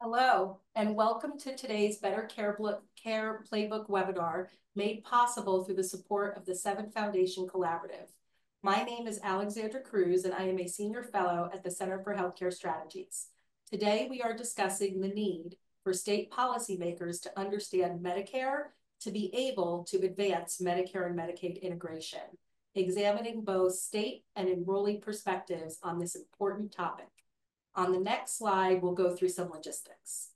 Hello, and welcome to today's Better Care, Care Playbook webinar made possible through the support of the Seven Foundation Collaborative. My name is Alexandra Kruse, and I am a Senior Fellow at the Center for Healthcare Strategies. Today, we are discussing the need for state policymakers to understand Medicare to be able to advance Medicare and Medicaid integration, examining both state and enrollee perspectives on this important topic. On the next slide, we'll go through some logistics.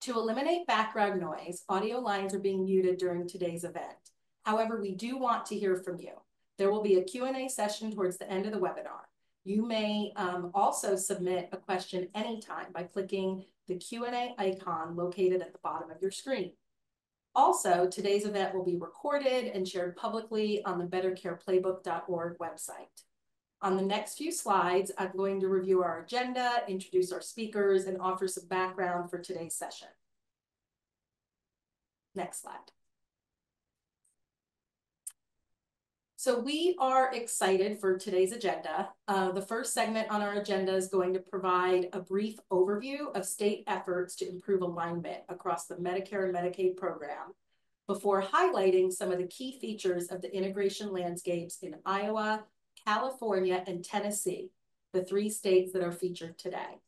To eliminate background noise, audio lines are being muted during today's event. However, we do want to hear from you. There will be a Q&A session towards the end of the webinar. You may um, also submit a question anytime by clicking the Q&A icon located at the bottom of your screen. Also, today's event will be recorded and shared publicly on the bettercareplaybook.org website. On the next few slides, I'm going to review our agenda, introduce our speakers, and offer some background for today's session. Next slide. So we are excited for today's agenda. Uh, the first segment on our agenda is going to provide a brief overview of state efforts to improve alignment across the Medicare and Medicaid program before highlighting some of the key features of the integration landscapes in Iowa, California, and Tennessee, the three states that are featured today.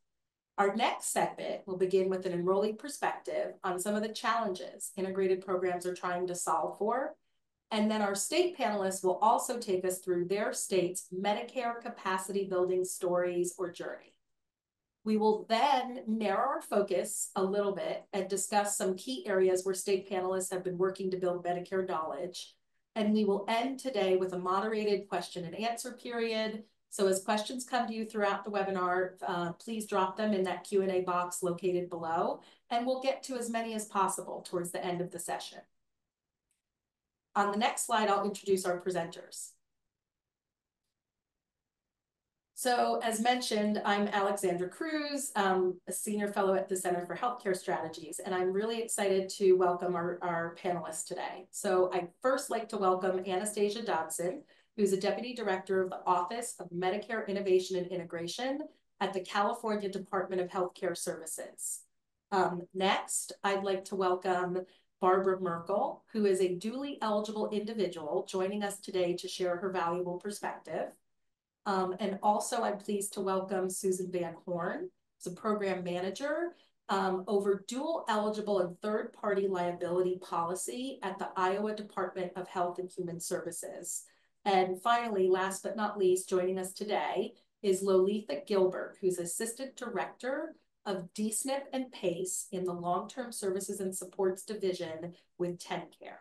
Our next segment will begin with an enrollee perspective on some of the challenges integrated programs are trying to solve for. And then our state panelists will also take us through their state's Medicare capacity building stories or journey. We will then narrow our focus a little bit and discuss some key areas where state panelists have been working to build Medicare knowledge and we will end today with a moderated question and answer period. So as questions come to you throughout the webinar, uh, please drop them in that Q&A box located below, and we'll get to as many as possible towards the end of the session. On the next slide, I'll introduce our presenters. So as mentioned, I'm Alexandra Kruse, um, a senior fellow at the Center for Healthcare Strategies, and I'm really excited to welcome our, our panelists today. So I'd first like to welcome Anastasia Dodson, who's a Deputy Director of the Office of Medicare Innovation and Integration at the California Department of Healthcare Services. Um, next, I'd like to welcome Barbara Merkel, who is a dually eligible individual joining us today to share her valuable perspective. Um, and also, I'm pleased to welcome Susan Van Horn, as a program manager um, over dual eligible and third party liability policy at the Iowa Department of Health and Human Services. And finally, last but not least, joining us today is Lolitha Gilbert, who's Assistant Director of DSNP and PACE in the Long-Term Services and Supports Division with TennCare.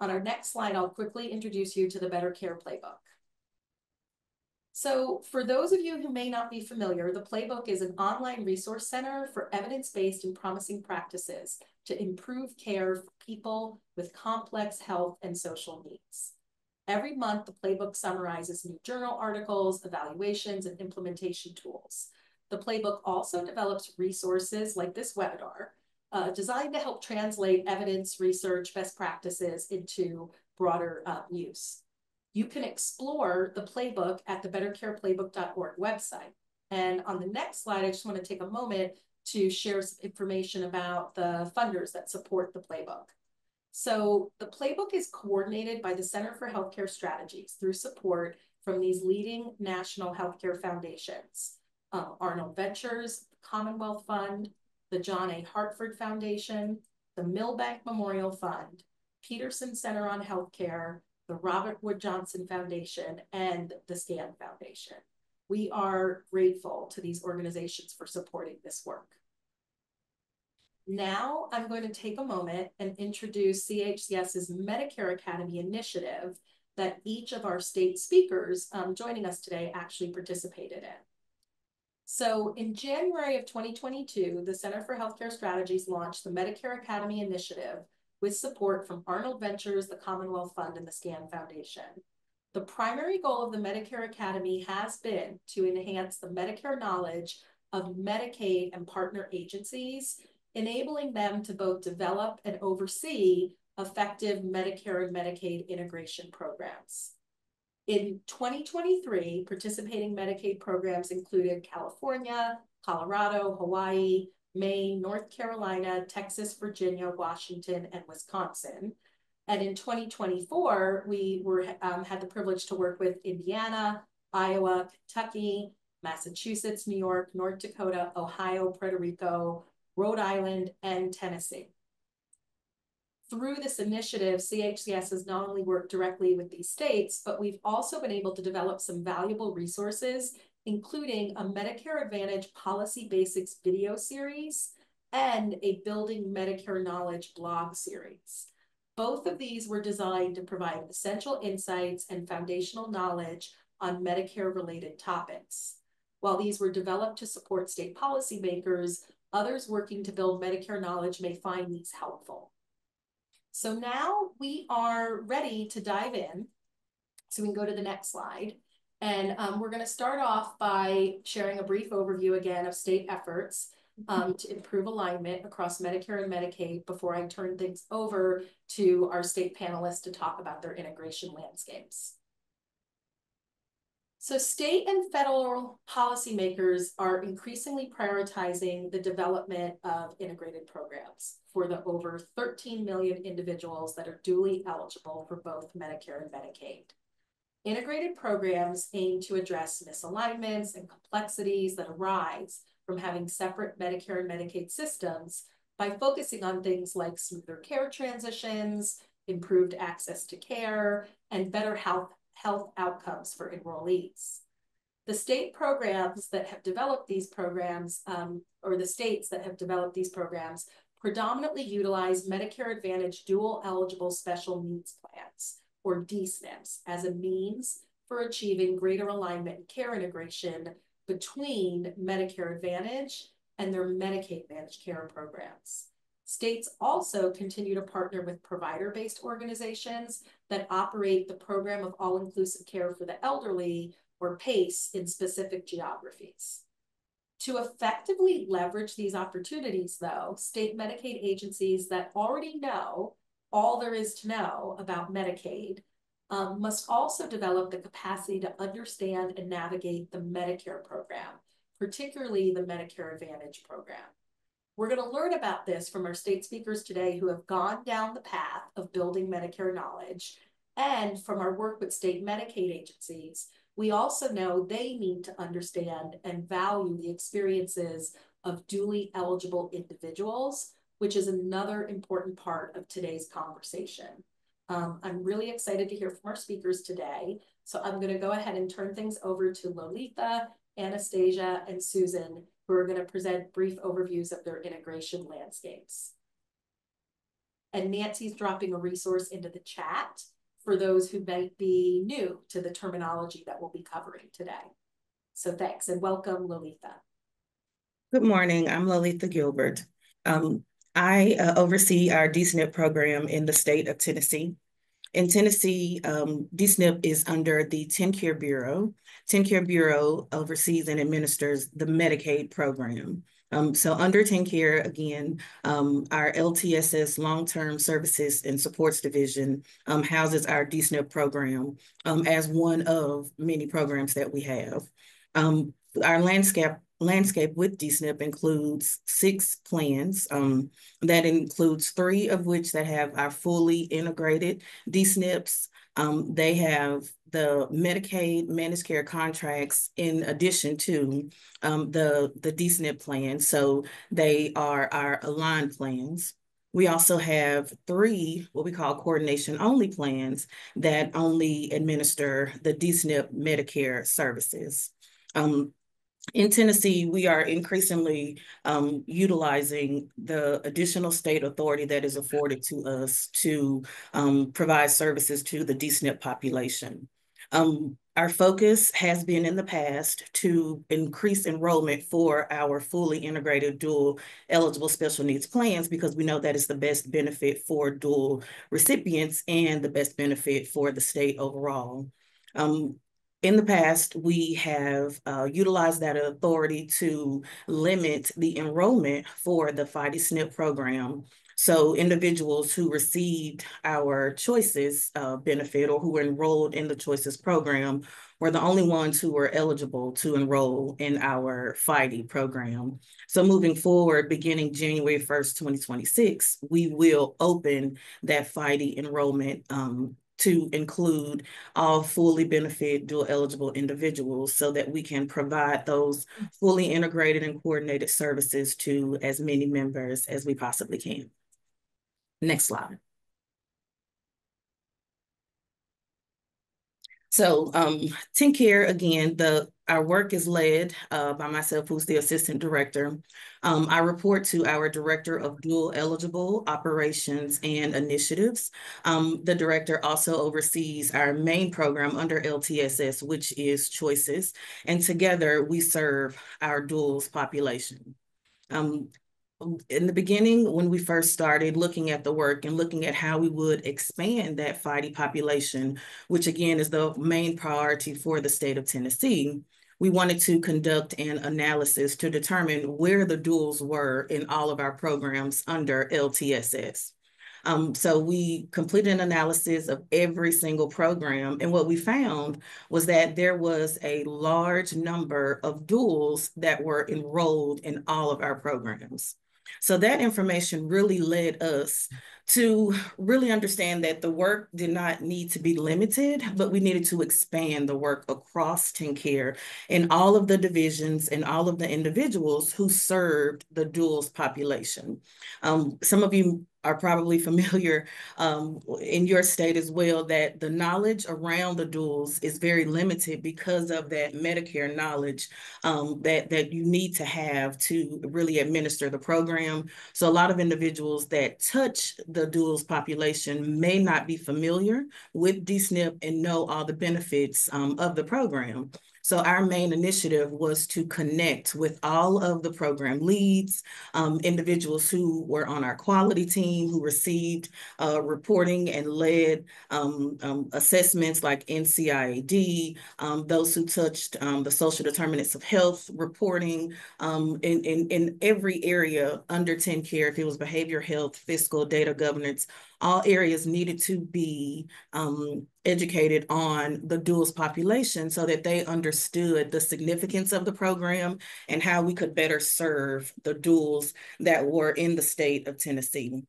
On our next slide, I'll quickly introduce you to the Better Care Playbook. So for those of you who may not be familiar, the Playbook is an online resource center for evidence-based and promising practices to improve care for people with complex health and social needs. Every month, the Playbook summarizes new journal articles, evaluations, and implementation tools. The Playbook also develops resources like this webinar, uh, designed to help translate evidence, research, best practices into broader uh, use. You can explore the playbook at the bettercareplaybook.org website. And on the next slide, I just want to take a moment to share some information about the funders that support the playbook. So the playbook is coordinated by the Center for Healthcare Strategies through support from these leading national healthcare foundations, uh, Arnold Ventures, Commonwealth Fund, the John A. Hartford Foundation, the Milbank Memorial Fund, Peterson Center on Healthcare, the Robert Wood Johnson Foundation, and the SCAN Foundation. We are grateful to these organizations for supporting this work. Now I'm going to take a moment and introduce CHCS's Medicare Academy initiative that each of our state speakers um, joining us today actually participated in. So in January of 2022, the Center for Healthcare Strategies launched the Medicare Academy Initiative with support from Arnold Ventures, the Commonwealth Fund, and the SCAN Foundation. The primary goal of the Medicare Academy has been to enhance the Medicare knowledge of Medicaid and partner agencies, enabling them to both develop and oversee effective Medicare and Medicaid integration programs. In 2023, participating Medicaid programs included California, Colorado, Hawaii, Maine, North Carolina, Texas, Virginia, Washington, and Wisconsin. And in 2024, we were um, had the privilege to work with Indiana, Iowa, Kentucky, Massachusetts, New York, North Dakota, Ohio, Puerto Rico, Rhode Island, and Tennessee. Through this initiative, CHCS has not only worked directly with these states, but we've also been able to develop some valuable resources, including a Medicare Advantage Policy Basics video series and a Building Medicare Knowledge blog series. Both of these were designed to provide essential insights and foundational knowledge on Medicare-related topics. While these were developed to support state policymakers, others working to build Medicare knowledge may find these helpful. So now we are ready to dive in. So we can go to the next slide. And um, we're going to start off by sharing a brief overview again of state efforts um, to improve alignment across Medicare and Medicaid before I turn things over to our state panelists to talk about their integration landscapes. So state and federal policymakers are increasingly prioritizing the development of integrated programs for the over 13 million individuals that are dually eligible for both Medicare and Medicaid. Integrated programs aim to address misalignments and complexities that arise from having separate Medicare and Medicaid systems by focusing on things like smoother care transitions, improved access to care, and better health, health outcomes for enrollees. The state programs that have developed these programs, um, or the states that have developed these programs, predominantly utilize Medicare Advantage dual eligible special needs plans, or DSNPs, as a means for achieving greater alignment and care integration between Medicare Advantage and their Medicaid managed care programs. States also continue to partner with provider-based organizations that operate the Program of All-Inclusive Care for the Elderly, or PACE, in specific geographies. To effectively leverage these opportunities, though, state Medicaid agencies that already know all there is to know about Medicaid um, must also develop the capacity to understand and navigate the Medicare program, particularly the Medicare Advantage program. We're going to learn about this from our state speakers today who have gone down the path of building Medicare knowledge and from our work with state Medicaid agencies. We also know they need to understand and value the experiences of dually eligible individuals, which is another important part of today's conversation. Um, I'm really excited to hear from our speakers today. So I'm going to go ahead and turn things over to Lolita, Anastasia, and Susan, who are going to present brief overviews of their integration landscapes. And Nancy's dropping a resource into the chat for those who might be new to the terminology that we'll be covering today. So thanks and welcome, Lolita. Good morning. I'm Lolita Gilbert. Um, I uh, oversee our DSNP program in the state of Tennessee. In Tennessee, um, DSNP is under the TennCare Bureau. TennCare Bureau oversees and administers the Medicaid program. Um, so under TennCare, again, um, our LTSS Long-Term Services and Supports Division um, houses our DSNP program um, as one of many programs that we have. Um, our landscape landscape with DSNP includes six plans. Um, that includes three of which that have our fully integrated DSNPs. Um, they have the Medicaid managed care contracts in addition to um, the, the DSNP plan. So they are our aligned plans. We also have three, what we call coordination only plans that only administer the DSNP Medicare services. Um, in Tennessee, we are increasingly um, utilizing the additional state authority that is afforded to us to um, provide services to the DSNP population. Um, our focus has been in the past to increase enrollment for our fully integrated dual eligible special needs plans because we know that is the best benefit for dual recipients and the best benefit for the state overall. Um, in the past, we have uh, utilized that authority to limit the enrollment for the FIDE SNP program So individuals who received our choices uh, benefit or who were enrolled in the choices program were the only ones who were eligible to enroll in our FIDE program. So moving forward, beginning January 1st, 2026, we will open that FIDE enrollment um, to include all fully benefit dual eligible individuals so that we can provide those fully integrated and coordinated services to as many members as we possibly can. Next slide. So um, TennCare, again, the our work is led uh, by myself, who's the assistant director. Um, I report to our director of dual eligible operations and initiatives. Um, the director also oversees our main program under LTSS, which is Choices. And together we serve our duals population. Um, in the beginning, when we first started looking at the work and looking at how we would expand that FIDE population, which again is the main priority for the state of Tennessee, we wanted to conduct an analysis to determine where the duals were in all of our programs under LTSS. Um, so we completed an analysis of every single program. And what we found was that there was a large number of duals that were enrolled in all of our programs. So that information really led us to really understand that the work did not need to be limited, but we needed to expand the work across TennCare in all of the divisions and all of the individuals who served the duals population. Um, some of you are probably familiar um, in your state as well that the knowledge around the duals is very limited because of that Medicare knowledge um, that, that you need to have to really administer the program. So a lot of individuals that touch the duals population may not be familiar with DSNP and know all the benefits um, of the program. So our main initiative was to connect with all of the program leads, um, individuals who were on our quality team, who received uh, reporting and led um, um, assessments like NCIAD, um, those who touched um, the social determinants of health reporting um, in, in, in every area under TennCare, if it was behavior health, fiscal, data governance, all areas needed to be um, educated on the duals population so that they understood the significance of the program and how we could better serve the duals that were in the state of Tennessee.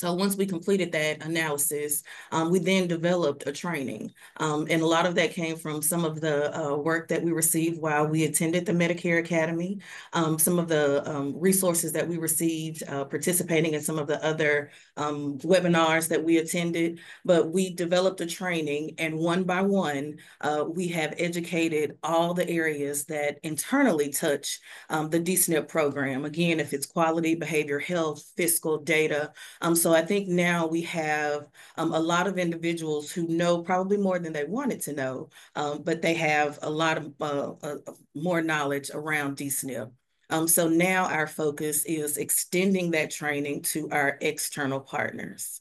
So once we completed that analysis, um, we then developed a training. Um, and a lot of that came from some of the uh, work that we received while we attended the Medicare Academy, um, some of the um, resources that we received uh, participating in some of the other um, webinars that we attended. But we developed a training and one by one, uh, we have educated all the areas that internally touch um, the DSNP program. Again, if it's quality, behavior, health, fiscal, data. so so I think now we have um, a lot of individuals who know probably more than they wanted to know, um, but they have a lot of uh, uh, more knowledge around DSNP. Um, so now our focus is extending that training to our external partners.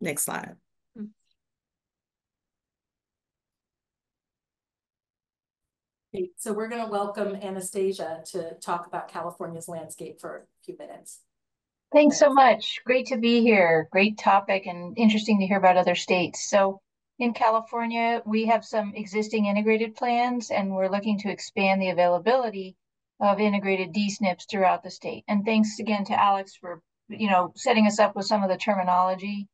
Next slide. So we're going to welcome Anastasia to talk about California's landscape for a few minutes. Thanks so much. Great to be here. Great topic and interesting to hear about other states. So in California, we have some existing integrated plans and we're looking to expand the availability of integrated DSNPs throughout the state. And thanks again to Alex for, you know, setting us up with some of the terminology.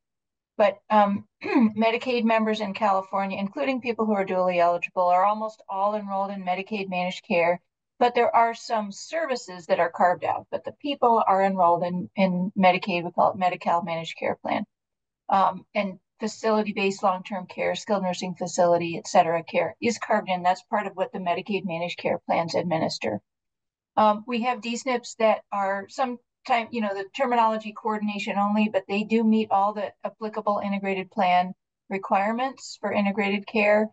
But um, Medicaid members in California, including people who are dually eligible, are almost all enrolled in Medicaid managed care but there are some services that are carved out, but the people are enrolled in, in Medicaid, we call it Medi-Cal Managed Care Plan. Um, and facility-based long-term care, skilled nursing facility, et cetera, care is carved in. That's part of what the Medicaid Managed Care Plans administer. Um, we have DSNPs that are sometimes, you know, the terminology coordination only, but they do meet all the applicable integrated plan requirements for integrated care.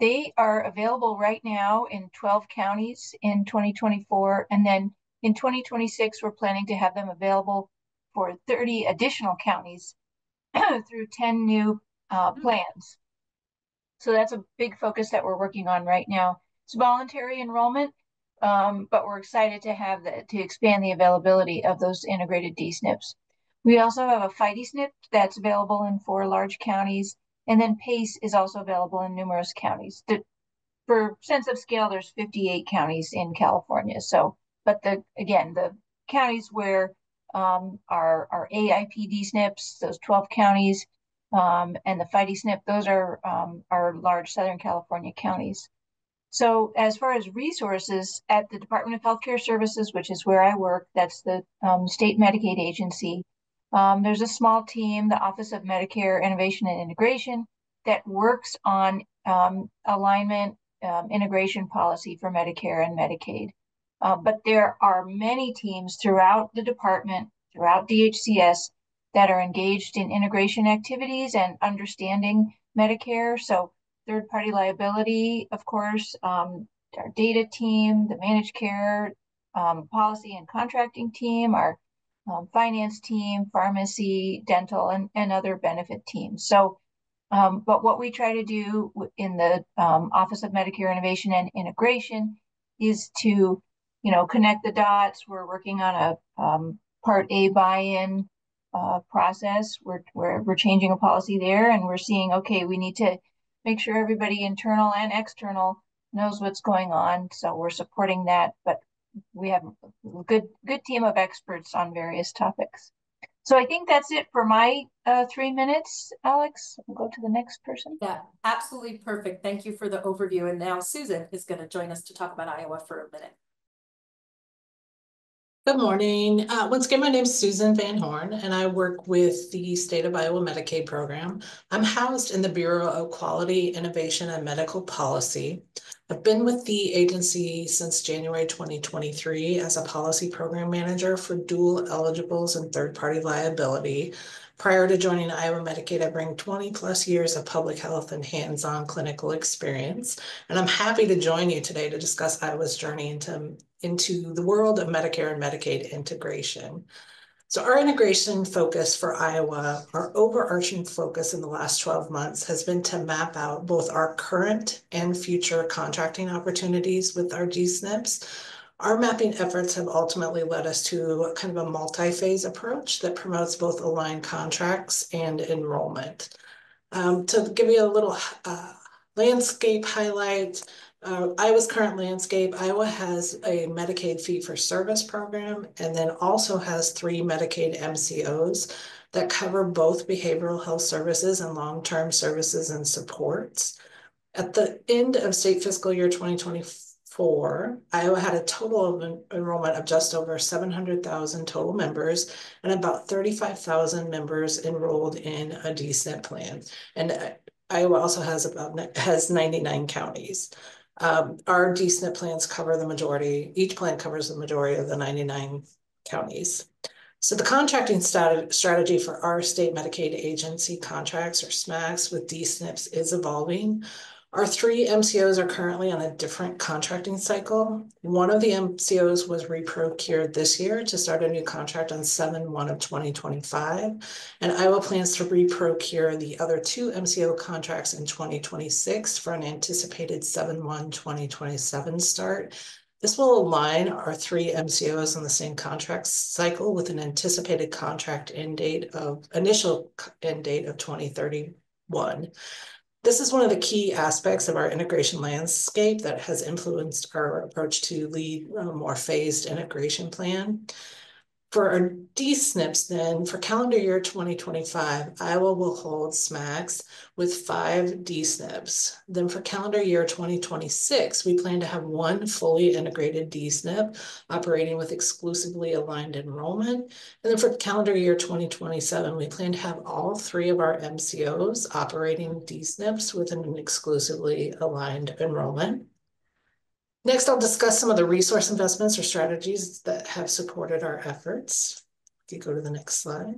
They are available right now in 12 counties in 2024. And then in 2026, we're planning to have them available for 30 additional counties through 10 new uh, hmm. plans. So that's a big focus that we're working on right now. It's voluntary enrollment. um, but we're excited to have the, to expand the availability of those integrated D-SNPs. We also have a FIDE-SNP that's available in four large counties, and then PACE is also available in numerous counties. The, for sense of scale, there's 58 counties in California. So, but the again, the counties where um, our, our AIPD SNPs, those 12 counties, um, and the FIDE-SNP, those are um, our large Southern California counties. So as far as resources at the Department of Healthcare Services, which is where I work, that's the um, state Medicaid agency, um, there's a small team, the Office of Medicare Innovation and Integration, that works on um, alignment um, integration policy for Medicare and Medicaid. Uh, but there are many teams throughout the department, throughout DHCS, that are engaged in integration activities and understanding Medicare. So third party liability, of course, um, our data team, the managed care um, policy and contracting team, our um, finance team, pharmacy, dental, and, and other benefit teams. So, um, but what we try to do in the um, Office of Medicare Innovation and Integration is to, you know, connect the dots. We're working on a um, Part A buy-in uh, process. We're, we're, we're changing a policy there and we're seeing, okay, we need to make sure everybody internal and external knows what's going on. So we're supporting that, but we have a good, good team of experts on various topics. So I think that's it for my uh, three minutes, Alex. We'll go to the next person. Yeah, absolutely perfect. Thank you for the overview. And now Susan is going to join us to talk about Iowa for a minute. Good morning. Uh, once again, my name is Susan Van Horn, and I work with the State of Iowa Medicaid program. I'm housed in the Bureau of Quality, Innovation, and Medical Policy. I've been with the agency since January 2023 as a policy program manager for dual eligibles and third-party liability. Prior to joining Iowa Medicaid, I bring 20 plus years of public health and hands-on clinical experience. And I'm happy to join you today to discuss Iowa's journey into into the world of Medicare and Medicaid integration. So our integration focus for Iowa, our overarching focus in the last 12 months has been to map out both our current and future contracting opportunities with our D-SNPs. Our mapping efforts have ultimately led us to kind of a multi-phase approach that promotes both aligned contracts and enrollment. Um, to give you a little uh, landscape highlight, uh, Iowa's current landscape, Iowa has a Medicaid fee for service program and then also has three Medicaid MCOs that cover both behavioral health services and long-term services and supports. At the end of state fiscal year 2024, Iowa had a total of enrollment of just over 700,000 total members and about 35,000 members enrolled in a D-SNP plan. And uh, Iowa also has about has 99 counties. Um, our D-SNP plans cover the majority, each plan covers the majority of the 99 counties. So the contracting strategy for our state Medicaid agency contracts or SMACs with D-SNPs is evolving. Our three MCOs are currently on a different contracting cycle. One of the MCOs was reprocured this year to start a new contract on 7-1 of 2025. And Iowa plans to reprocure the other two MCO contracts in 2026 for an anticipated 7-1 2027 start. This will align our three MCOs on the same contract cycle with an anticipated contract end date of initial end date of 2031. This is one of the key aspects of our integration landscape that has influenced our approach to lead a more phased integration plan. For our D-SNPs then, for calendar year 2025, Iowa will hold SMACs with five D-SNPs. Then for calendar year 2026, we plan to have one fully integrated D-SNP operating with exclusively aligned enrollment. And then for calendar year 2027, we plan to have all three of our MCOs operating D-SNPs with an exclusively aligned enrollment. Next, I'll discuss some of the resource investments or strategies that have supported our efforts. If you go to the next slide.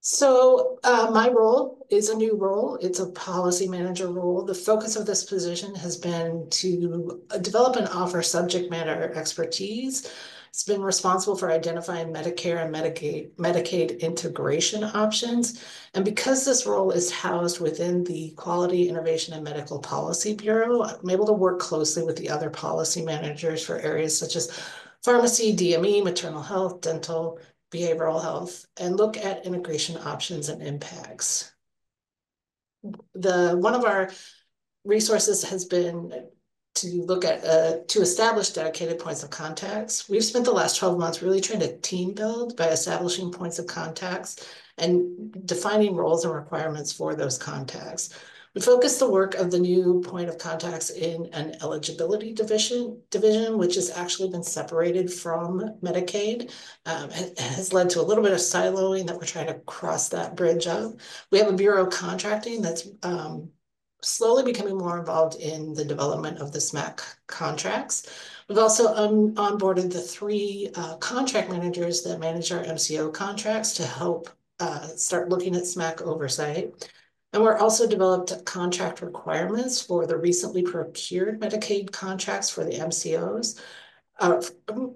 So uh, my role is a new role. It's a policy manager role. The focus of this position has been to develop and offer subject matter expertise It's been responsible for identifying Medicare and Medicaid, Medicaid integration options. And because this role is housed within the Quality Innovation and Medical Policy Bureau, I'm able to work closely with the other policy managers for areas such as pharmacy, DME, maternal health, dental, behavioral health, and look at integration options and impacts. The one of our resources has been to look at uh, to establish dedicated points of contacts. We've spent the last 12 months really trying to team build by establishing points of contacts and defining roles and requirements for those contacts. We focus the work of the new point of contacts in an eligibility division, division which has actually been separated from Medicaid. Um, has led to a little bit of siloing that we're trying to cross that bridge of. We have a Bureau of Contracting that's um, slowly becoming more involved in the development of the SMAC contracts. We've also on onboarded the three uh, contract managers that manage our MCO contracts to help uh, start looking at SMAC oversight. And we're also developed contract requirements for the recently procured Medicaid contracts for the MCOs. Uh,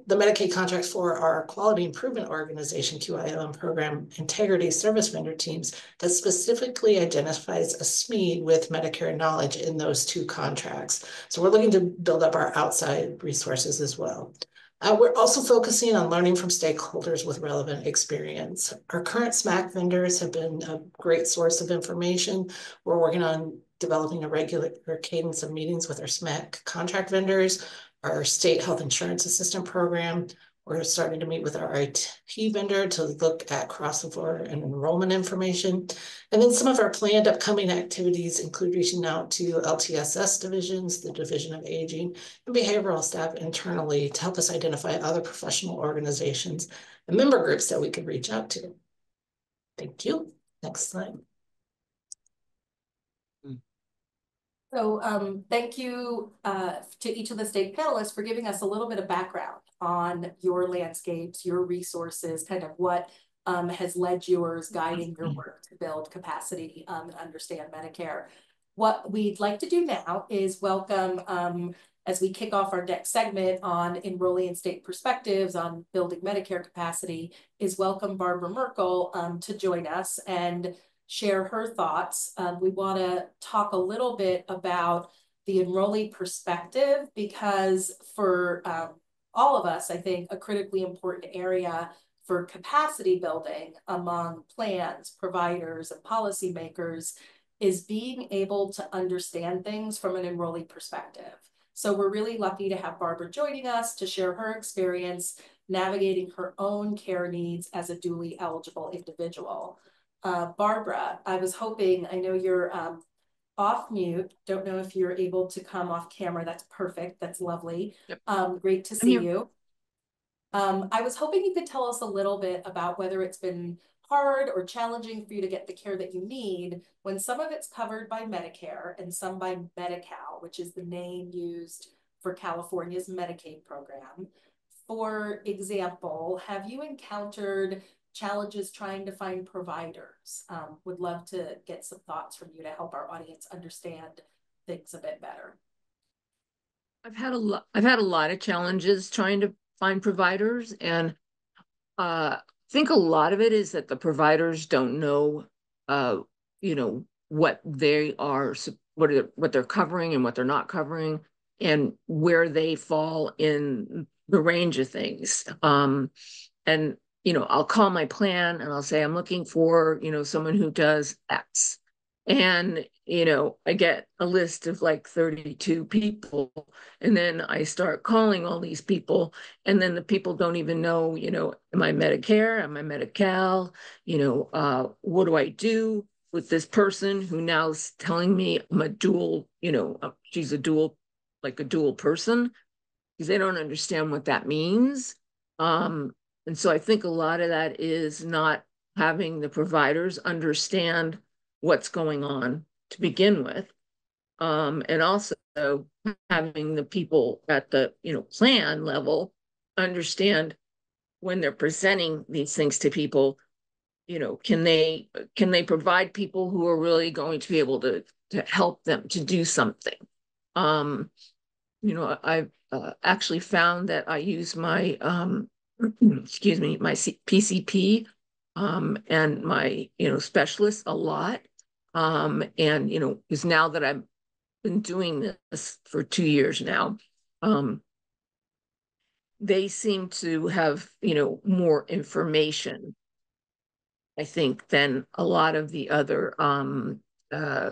the Medicaid contracts for our quality improvement organization, QILM program integrity service vendor teams that specifically identifies a SME with Medicare knowledge in those two contracts. So we're looking to build up our outside resources as well. Uh, we're also focusing on learning from stakeholders with relevant experience. Our current SMAC vendors have been a great source of information. We're working on developing a regular cadence of meetings with our SMAC contract vendors, our state health insurance assistant program, we're starting to meet with our IT vendor to look at crossover and enrollment information. And then some of our planned upcoming activities include reaching out to LTSS divisions, the Division of Aging, and behavioral staff internally to help us identify other professional organizations and member groups that we could reach out to. Thank you. Next slide. So um, thank you uh, to each of the state panelists for giving us a little bit of background on your landscapes, your resources, kind of what um, has led yours, guiding your work to build capacity um, and understand Medicare. What we'd like to do now is welcome, um, as we kick off our next segment on enrollee and state perspectives on building Medicare capacity, is welcome Barbara Merkel um, to join us and share her thoughts. Um, we want to talk a little bit about the enrollee perspective because for um, all of us, I think a critically important area for capacity building among plans, providers, and policymakers is being able to understand things from an enrollee perspective. So we're really lucky to have Barbara joining us to share her experience navigating her own care needs as a dually eligible individual. Uh, Barbara, I was hoping, I know you're um, off mute. Don't know if you're able to come off camera. That's perfect. That's lovely. Yep. Um, great to see you. Um, I was hoping you could tell us a little bit about whether it's been hard or challenging for you to get the care that you need when some of it's covered by Medicare and some by Medi-Cal, which is the name used for California's Medicaid program. For example, have you encountered challenges trying to find providers. Um, would love to get some thoughts from you to help our audience understand things a bit better. I've had a lot. I've had a lot of challenges trying to find providers, and uh, I think a lot of it is that the providers don't know, uh, you know, what they are, what are what they're covering and what they're not covering, and where they fall in the range of things. Um, and you know, I'll call my plan and I'll say, I'm looking for, you know, someone who does X. And, you know, I get a list of like 32 people. And then I start calling all these people. And then the people don't even know, you know, am I Medicare? Am I Medi-Cal? You know, uh, what do I do with this person who now is telling me I'm a dual, you know, uh, she's a dual, like a dual person? Because they don't understand what that means. Um, and so I think a lot of that is not having the providers understand what's going on to begin with. Um, and also having the people at the you know plan level understand when they're presenting these things to people you know can they can they provide people who are really going to be able to to help them to do something um you know, I've uh, actually found that I use my, um, excuse me, my PCP um, and my, you know, specialist a lot. Um, and, you know, because now that I've been doing this for two years now, um, they seem to have, you know, more information, I think, than a lot of the other, um, uh,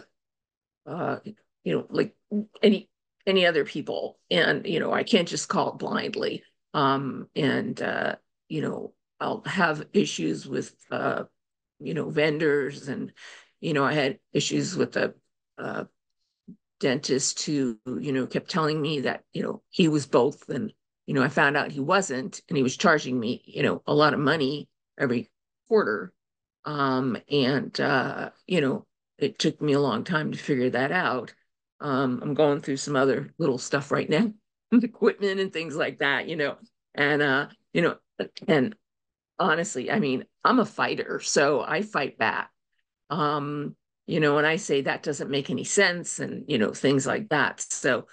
uh, you know, like any any other people. And, you know, I can't just call it blindly. Um, and uh, you know, I'll have issues with uh, you know, vendors and, you know, I had issues with a uh dentist who, you know, kept telling me that, you know, he was both and you know, I found out he wasn't, and he was charging me, you know, a lot of money every quarter. Um, and uh, you know, it took me a long time to figure that out. Um, I'm going through some other little stuff right now, equipment and things like that, you know. And uh, you know, and honestly, I mean, I'm a fighter, so I fight back. Um, you know, and I say that doesn't make any sense and you know, things like that. So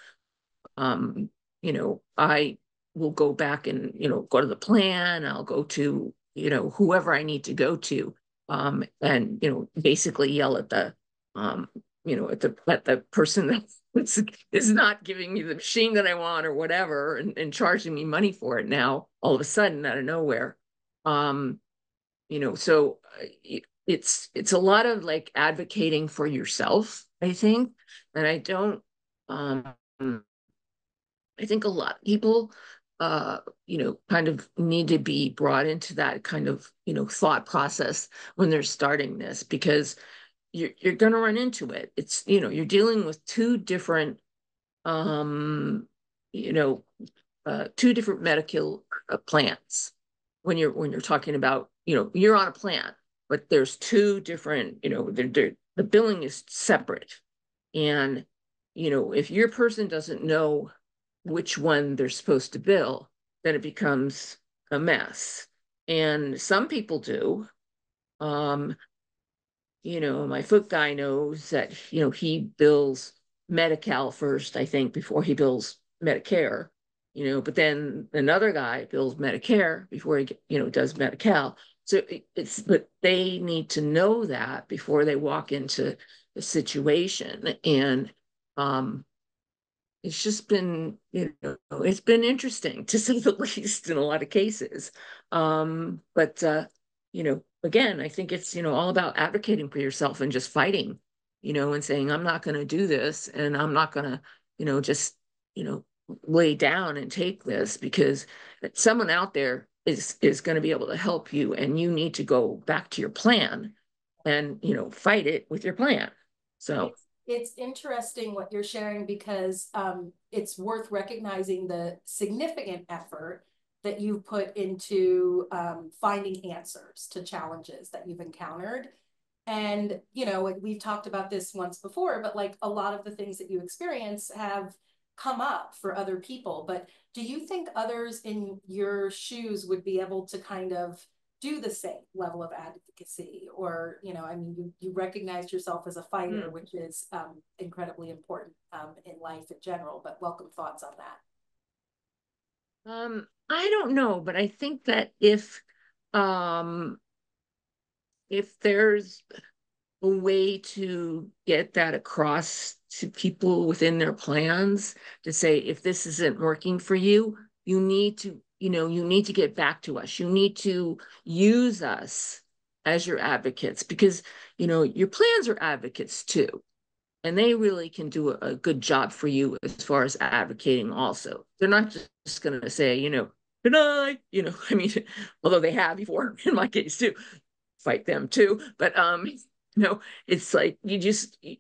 um, you know, I will go back and, you know, go to the plan. I'll go to, you know, whoever I need to go to. Um, and, you know, basically yell at the, um, you know, at the, at the person that is not giving me the machine that I want or whatever and, and charging me money for it now all of a sudden out of nowhere. Um, you know, so uh, it's, it's a lot of like advocating for yourself, I think. And I don't, um, I think a lot of people uh, you know, kind of need to be brought into that kind of, you know, thought process when they're starting this because you're you're going to run into it. It's, you know, you're dealing with two different, um, you know, uh, two different medical uh, plans when you're when you're talking about, you know, you're on a plan, but there's two different, you know, they're, they're, the billing is separate, and you know, if your person doesn't know which one they're supposed to bill, then it becomes a mess. And some people do. Um, you know, my foot guy knows that, you know, he bills Medi-Cal first, I think, before he bills Medicare, you know, but then another guy bills Medicare before he, you know, does Medi-Cal. So it's, but they need to know that before they walk into the situation. And, um, it's just been you know it's been interesting to say the least in a lot of cases um but uh you know again i think it's you know all about advocating for yourself and just fighting you know and saying i'm not going to do this and i'm not going to you know just you know lay down and take this because someone out there is is going to be able to help you and you need to go back to your plan and you know fight it with your plan. So it's interesting what you're sharing because um, it's worth recognizing the significant effort that you've put into um, finding answers to challenges that you've encountered. And, you know, we've talked about this once before, but like a lot of the things that you experience have come up for other people. But do you think others in your shoes would be able to kind of do the same level of advocacy or you know i mean you, you recognize yourself as a fighter mm. which is um, incredibly important um, in life in general but welcome thoughts on that um i don't know but i think that if um if there's a way to get that across to people within their plans to say if this isn't working for you you need to you know, you need to get back to us. You need to use us as your advocates because, you know, your plans are advocates too. And they really can do a, a good job for you as far as advocating also. They're not just going to say, you know, good night, you know, I mean, although they have before in my case too, fight them too. But, um, you know, it's like you just, you,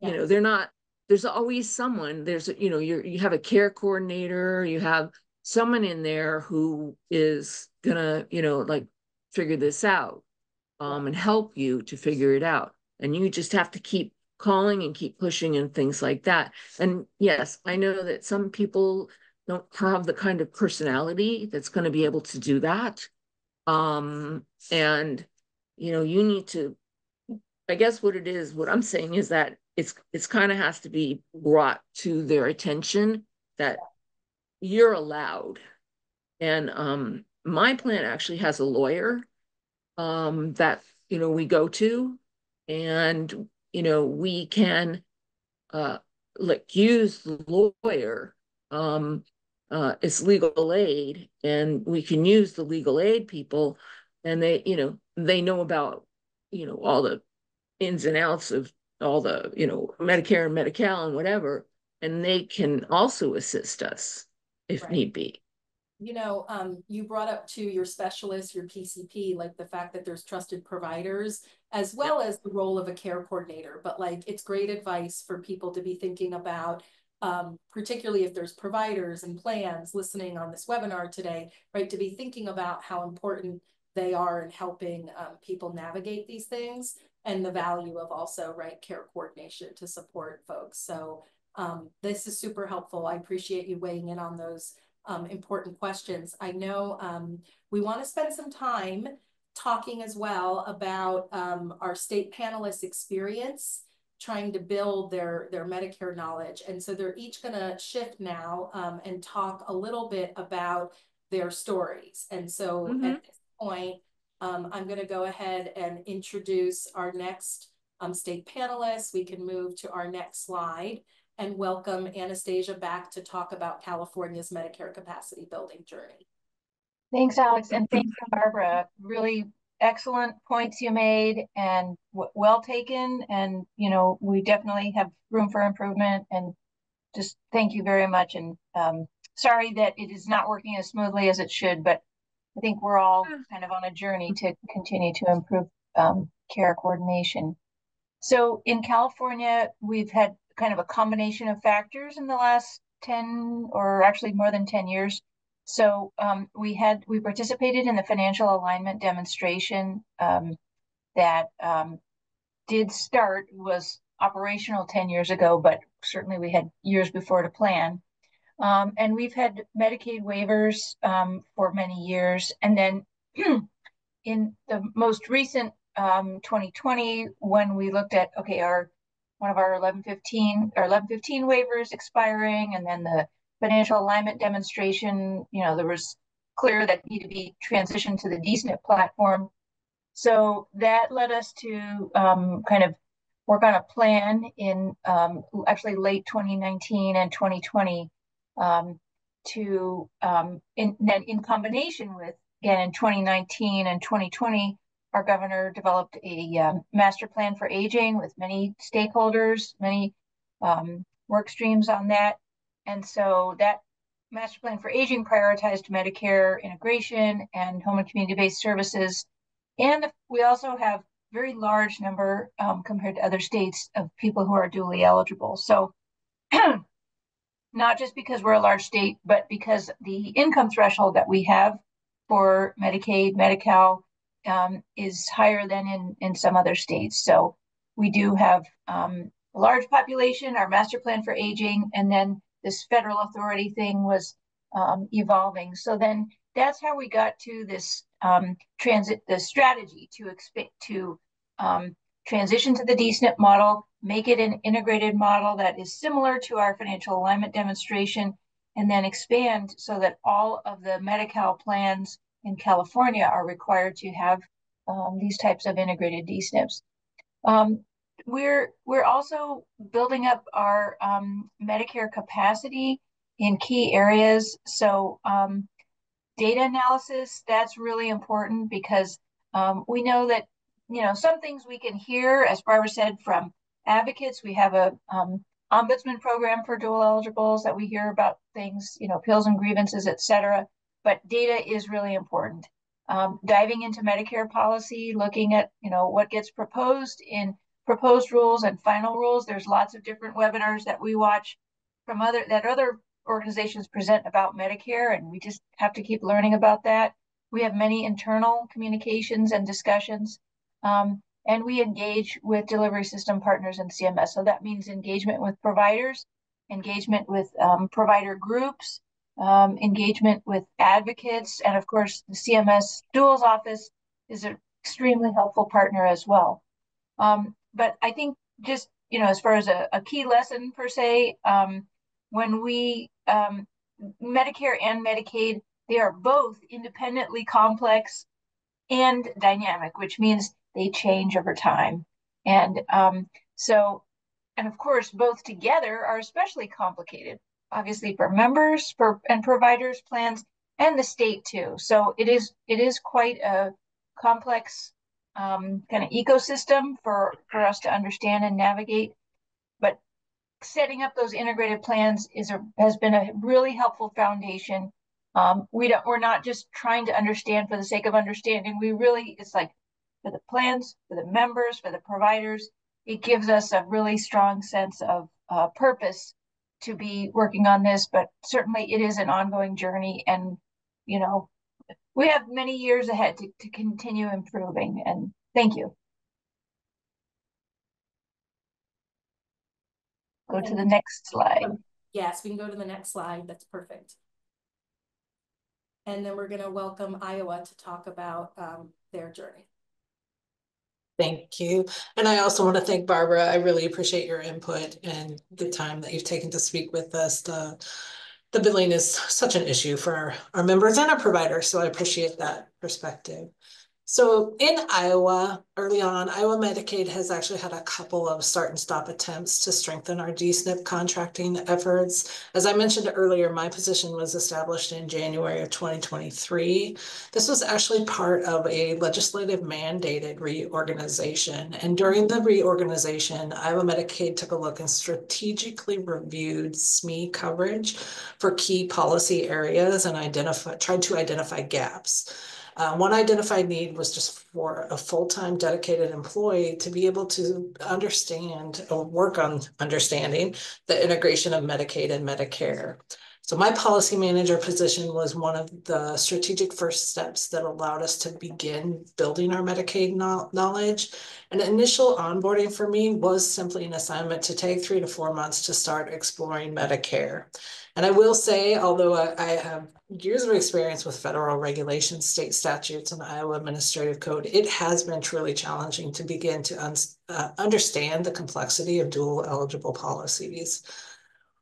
yeah. you know, they're not, there's always someone, there's, you know, you're, you have a care coordinator, you have someone in there who is gonna, you know, like figure this out um, and help you to figure it out. And you just have to keep calling and keep pushing and things like that. And yes, I know that some people don't have the kind of personality that's going to be able to do that. Um, and you know, you need to, I guess what it is, what I'm saying is that it's it's kind of has to be brought to their attention that you're allowed. And um, my plan actually has a lawyer um, that, you know, we go to and, you know, we can uh, like use the lawyer um, uh, it's legal aid and we can use the legal aid people and they, you know, they know about, you know, all the ins and outs of all the, you know, Medicare and Medi-Cal and whatever, and they can also assist us if Right. need be. You know, um, you brought up to your specialist, your PCP, like the fact that there's trusted providers as well as the role of a care coordinator, but like it's great advice for people to be thinking about. Um, particularly if there's providers and plans listening on this webinar today, right, to be thinking about how important they are in helping um, people navigate these things and the value of also, right, care coordination to support folks. So um, this is super helpful. I appreciate you weighing in on those um, important questions. I know um, we want to spend some time talking as well about um, our state panelists' experience trying to build their, their Medicare knowledge. And so they're each going to shift now um, and talk a little bit about their stories. And so Mhm. at this point, um, I'm going to go ahead and introduce our next um, state panelists. We can move to our next slide and welcome Anastasia back to talk about California's Medicare capacity building journey. Thanks, Alex, and thanks, Barbara. Really excellent points you made and w- well taken. And, you know, we definitely have room for improvement and just thank you very much. And um, sorry that it is not working as smoothly as it should, but I think we're all Mm. kind of on a journey to continue to improve um, care coordination. So in California, we've had kind of a combination of factors in the last 10 or actually more than 10 years. So um, we had we participated in the financial alignment demonstration um, that um, did start was operational 10 years ago, but certainly we had years before to plan. Um, and we've had Medicaid waivers um, for many years. And then in the most recent um, 2020, when we looked at, okay, our one of our 1115 or 1115 waivers expiring, and then the financial alignment demonstration, you know, there was clear that need to be transitioned to the DSNP platform. So that led us to um, kind of work on a plan in um, actually late 2019 and 2020 um, to um, in in combination with again in 2019 and 2020 our governor developed a um, master plan for aging with many stakeholders many um, work streams on that and so that master plan for aging prioritized medicare integration and home and community-based services and we also have very large number um, compared to other states of people who are dually eligible so not just because we're a large state, but because the income threshold that we have for Medicaid, Medi-Cal um, is higher than in, in some other states. So we do have um, a large population, our master plan for aging, and then this federal authority thing was um, evolving. So then that's how we got to this um, transit, the strategy to expect to um, transition to the DSNP model, make it an integrated model that is similar to our financial alignment demonstration, and then expand so that all of the Medi-Cal plans in California are required to have um, these types of integrated DSNPs. Um, we're we're also building up our um, Medicare capacity in key areas. So um, data analysis that's really important because um, we know that you know some things we can hear, as Barbara said, from advocates. We have a um, ombudsman program for dual eligibles that we hear about things, you know, appeals and grievances, et cetera. But data is really important. Um, diving into Medicare policy, looking at you know what gets proposed in proposed rules and final rules. There's lots of different webinars that we watch from other that other organizations present about Medicare, and we just have to keep learning about that. We have many internal communications and discussions, um, and we engage with delivery system partners and CMS. So that means engagement with providers, engagement with um, provider groups, um, engagement with advocates, and of course, the CMS Duals office is an extremely helpful partner as well. Um, but I think just, you know, as far as a, a key lesson per se, um, when we um, Medicare and Medicaid, they are both independently complex and dynamic, which means they change over time. And um, so, and of course, both together are especially complicated, obviously for members for and providers plans and the state too. So it is it is quite a complex um, kind of ecosystem for for us to understand and navigate. But setting up those integrated plans is a has been a really helpful foundation. Um, we don't we're not just trying to understand for the sake of understanding. We really it's like for the plans, for the members, for the providers. It gives us a really strong sense of uh, purpose to be working on this, but certainly it is an ongoing journey and you know, we have many years ahead to, to continue improving and thank you. Go to the next slide. Yes, we can go to the next slide. That's perfect. And then we're going to welcome Iowa to talk about um, their journey. Thank you. And I also want to thank Barbara. I really appreciate your input and the time that you've taken to speak with us. The, the billing is such an issue for our, our members and our providers. So I appreciate that perspective. So in Iowa, early on, Iowa Medicaid has actually had a couple of start and stop attempts to strengthen our DSNP contracting efforts. As I mentioned earlier, my position was established in January of 2023. This was actually part of a legislative mandated reorganization. And during the reorganization, Iowa Medicaid took a look and strategically reviewed SME coverage for key policy areas and identify, tried to identify gaps. Uh, one identified need was just for a full-time dedicated employee to be able to understand or work on understanding the integration of Medicaid and Medicare. So my policy manager position was one of the strategic first steps that allowed us to begin building our Medicaid knowledge. An initial onboarding for me was simply an assignment to take three to four months to start exploring Medicare. And I will say, although I, I have years of experience with federal regulations, state statutes, and Iowa Administrative Code, it has been truly challenging to begin to un uh, understand the complexity of dual eligible policies.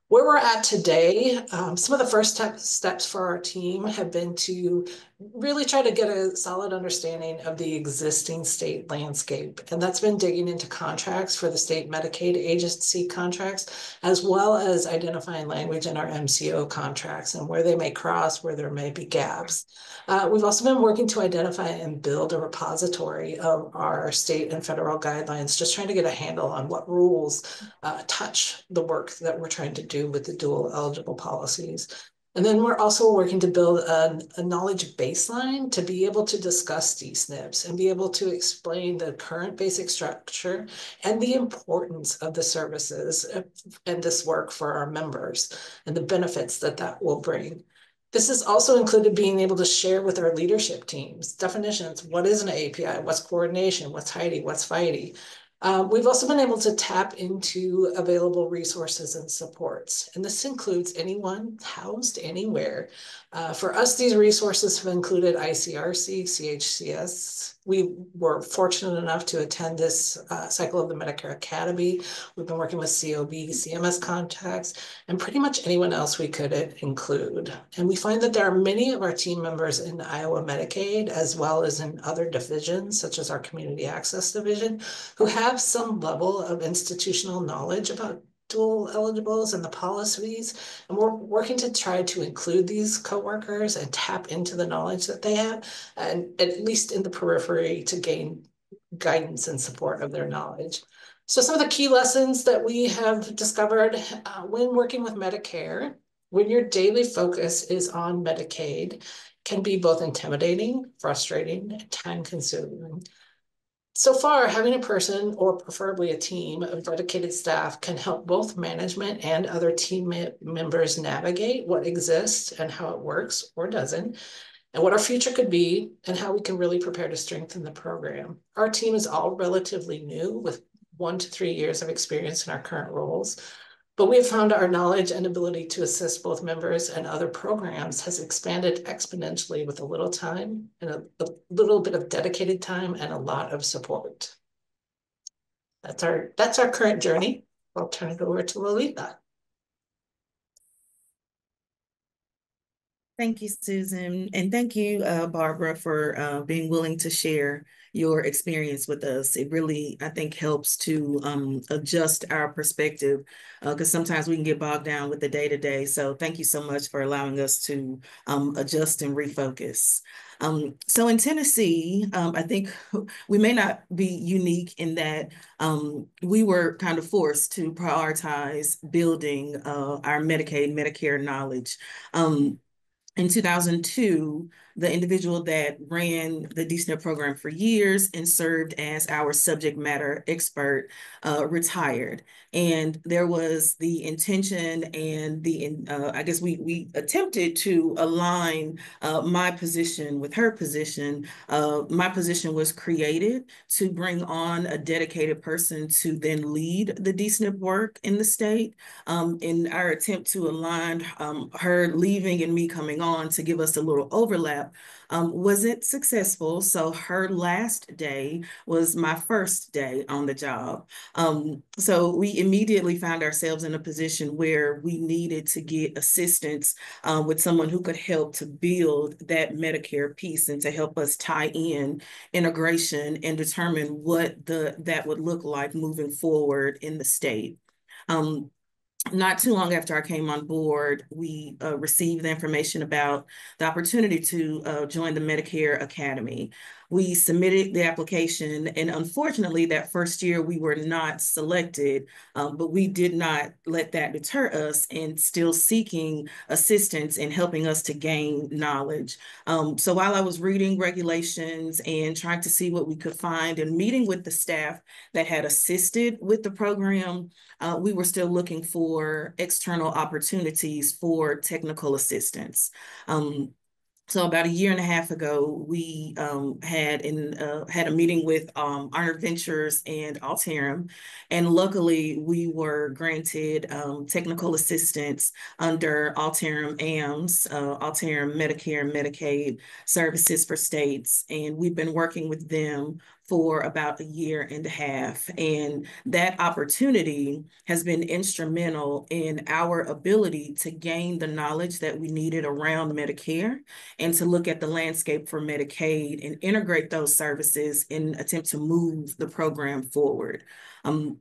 Where we're at today, um, some of the first steps for our team have been to really try to get a solid understanding of the existing state landscape. And that's been digging into contracts for the state Medicaid agency contracts, as well as identifying language in our MCO contracts and where they may cross, where there may be gaps. Uh, we've also been working to identify and build a repository of our state and federal guidelines, just trying to get a handle on what rules uh, touch the work that we're trying to do with the dual eligible policies. And then we're also working to build a, a, knowledge baseline to be able to discuss DSNPs and be able to explain the current basic structure and the importance of the services uh, and this work for our members and the benefits that that will bring. This has also included being able to share with our leadership teams definitions. What is an API? What's coordination? What's HIDE? What's FIDE? Uh, we've also been able to tap into available resources and supports, and this includes anyone housed anywhere. Uh, for us, these resources have included ICRC, CHCS, we were fortunate enough to attend this uh, cycle of the Medicare Academy. We've been working with COB, CMS contacts, and pretty much anyone else we could include. And we find that there are many of our team members in Iowa Medicaid, as well as in other divisions, such as our Community Access Division, who have some level of institutional knowledge about dual eligibles and the policies. And we're working to try to include these coworkers and tap into the knowledge that they have, and at least in the periphery to gain guidance and support of their knowledge. So some of the key lessons that we have discovered uh, when working with Medicare, when your daily focus is on Medicaid, can be both intimidating, frustrating, and time consuming. So far, having a person or preferably a team of dedicated staff can help both management and other team members navigate what exists and how it works or doesn't, and what our future could be and how we can really prepare to strengthen the program. Our team is all relatively new with one to three years of experience in our current roles. But we have found our knowledge and ability to assist both members and other programs has expanded exponentially with a little time and a, a little bit of dedicated time and a lot of support. That's our that's our current journey. I'll turn it over to Lolita. Thank you, Susan, and thank you, uh, Barbara, for uh, being willing to share your experience with us. It really, I think, helps to um, adjust our perspective because uh, sometimes we can get bogged down with the day to day. So thank you so much for allowing us to um, adjust and refocus. Um, so in Tennessee, um, I think we may not be unique in that um, we were kind of forced to prioritize building uh, our Medicaid, Medicare knowledge. In 2002, the individual that ran the DSNP program for years and served as our subject matter expert uh, retired. And there was the intention and the, uh, I guess we, we attempted to align uh, my position with her position. Uh, my position was created to bring on a dedicated person to then lead the DSNP work in the state. Um, in our attempt to align um, her leaving and me coming on to give us a little overlap um, wasn't successful. So her last day was my first day on the job. Um, so we immediately found ourselves in a position where we needed to get assistance uh, with someone who could help to build that Medicare piece and to help us tie in integration and determine what the that would look like moving forward in the state. Um, not too long after I came on board, we uh, received the information about the opportunity to uh, join the Medicare Academy we submitted the application and unfortunately that first year we were not selected um, but we did not let that deter us and still seeking assistance in helping us to gain knowledge. Um, so while i was reading regulations and trying to see what we could find and meeting with the staff that had assisted with the program uh, we were still looking for external opportunities for technical assistance. Um, so about a year and a half ago, we um, had in uh, had a meeting with um, Ventures and Altarum, and luckily we were granted um, technical assistance under Altarum AMS, uh, Altarum Medicare and Medicaid Services for States, and we've been working with them for about a year and a half. And that opportunity has been instrumental in our ability to gain the knowledge that we needed around Medicare and to look at the landscape for Medicaid and integrate those services in attempt to move the program forward. Um,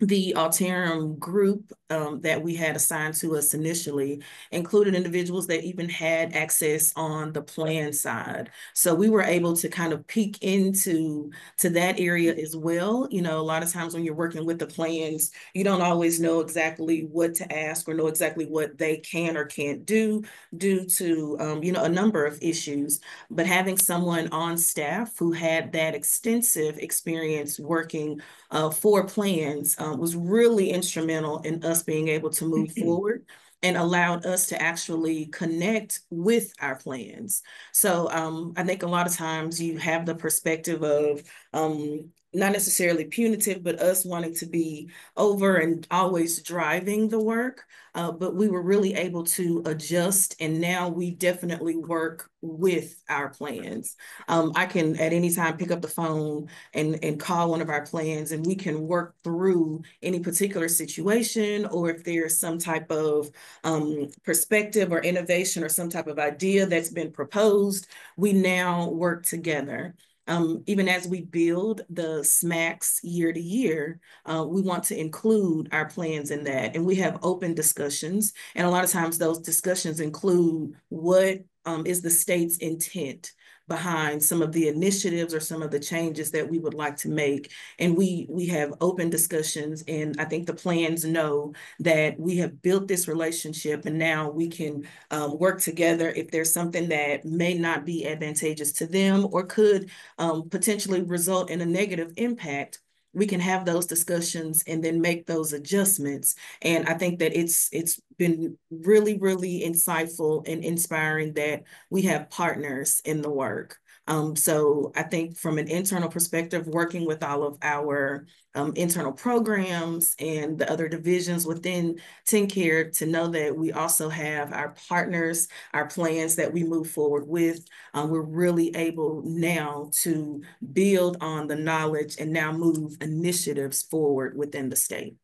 the Altarum group um, that we had assigned to us initially included individuals that even had access on the plan side. So we were able to kind of peek into to that area as well. You know, a lot of times when you're working with the plans, you don't always know exactly what to ask or know exactly what they can or can't do due to, um, you know, a number of issues. But having someone on staff who had that extensive experience working uh, for plans um, was really instrumental in us being able to move forward and allowed us to actually connect with our plans. So um, I think a lot of times you have the perspective of um, not necessarily punitive, but us wanting to be over and always driving the work. Uh, but we were really able to adjust, and now we definitely work with our plans. Um, I can at any time pick up the phone and, and call one of our plans, and we can work through any particular situation, or if there's some type of um, perspective or innovation or some type of idea that's been proposed, we now work together um, even as we build the SMACs year to year, uh, we want to include our plans in that. And we have open discussions. And a lot of times those discussions include what um, is the state's intent behind some of the initiatives or some of the changes that we would like to make. And we we have open discussions and I think the plans know that we have built this relationship and now we can um, work together if there's something that may not be advantageous to them or could um, potentially result in a negative impact we can have those discussions and then make those adjustments. And i think that it's it's been really really insightful and inspiring that we have partners in the work um, so I think from an internal perspective, working with all of our um, internal programs and the other divisions within TennCare to know that we also have our partners, our plans that we move forward with. Um, we're really able now to build on the knowledge and now move initiatives forward within the state.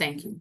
Thank you.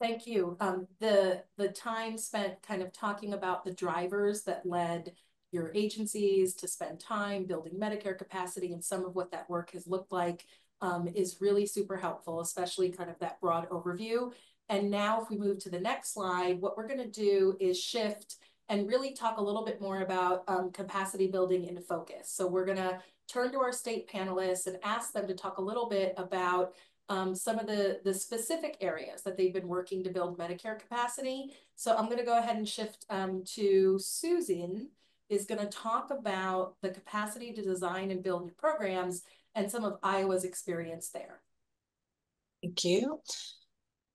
Thank you. Um, the, the time spent kind of talking about the drivers that led your agencies to spend time building Medicare capacity and some of what that work has looked like um, is really super helpful, especially kind of that broad overview. And now if we move to the next slide, what we're gonna do is shift and really talk a little bit more about um, capacity building into focus. So we're gonna turn to our state panelists and ask them to talk a little bit about um, some of the, the specific areas that they've been working to build Medicare capacity. So I'm gonna go ahead and shift um, to Susan, is gonna talk about the capacity to design and build new programs and some of Iowa's experience there. Thank you.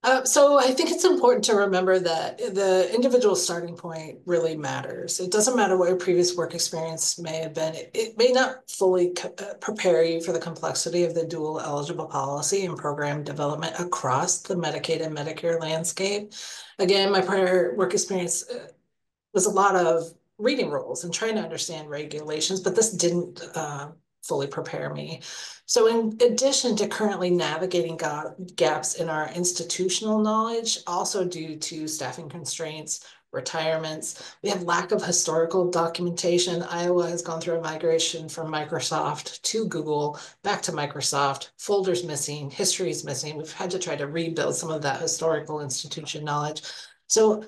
Uh, so I think it's important to remember that the individual starting point really matters. It doesn't matter what your previous work experience may have been. It, it may not fully uh, prepare you for the complexity of the dual eligible policy and program development across the Medicaid and Medicare landscape. Again, my prior work experience uh, was a lot of reading rules and trying to understand regulations, but this didn't uh, fully prepare me. So in addition to currently navigating gaps in our institutional knowledge, also due to staffing constraints, retirements, we have lack of historical documentation. Iowa has gone through a migration from Microsoft to Google, back to Microsoft, folders missing, history is missing. We've had to try to rebuild some of that historical institution knowledge. So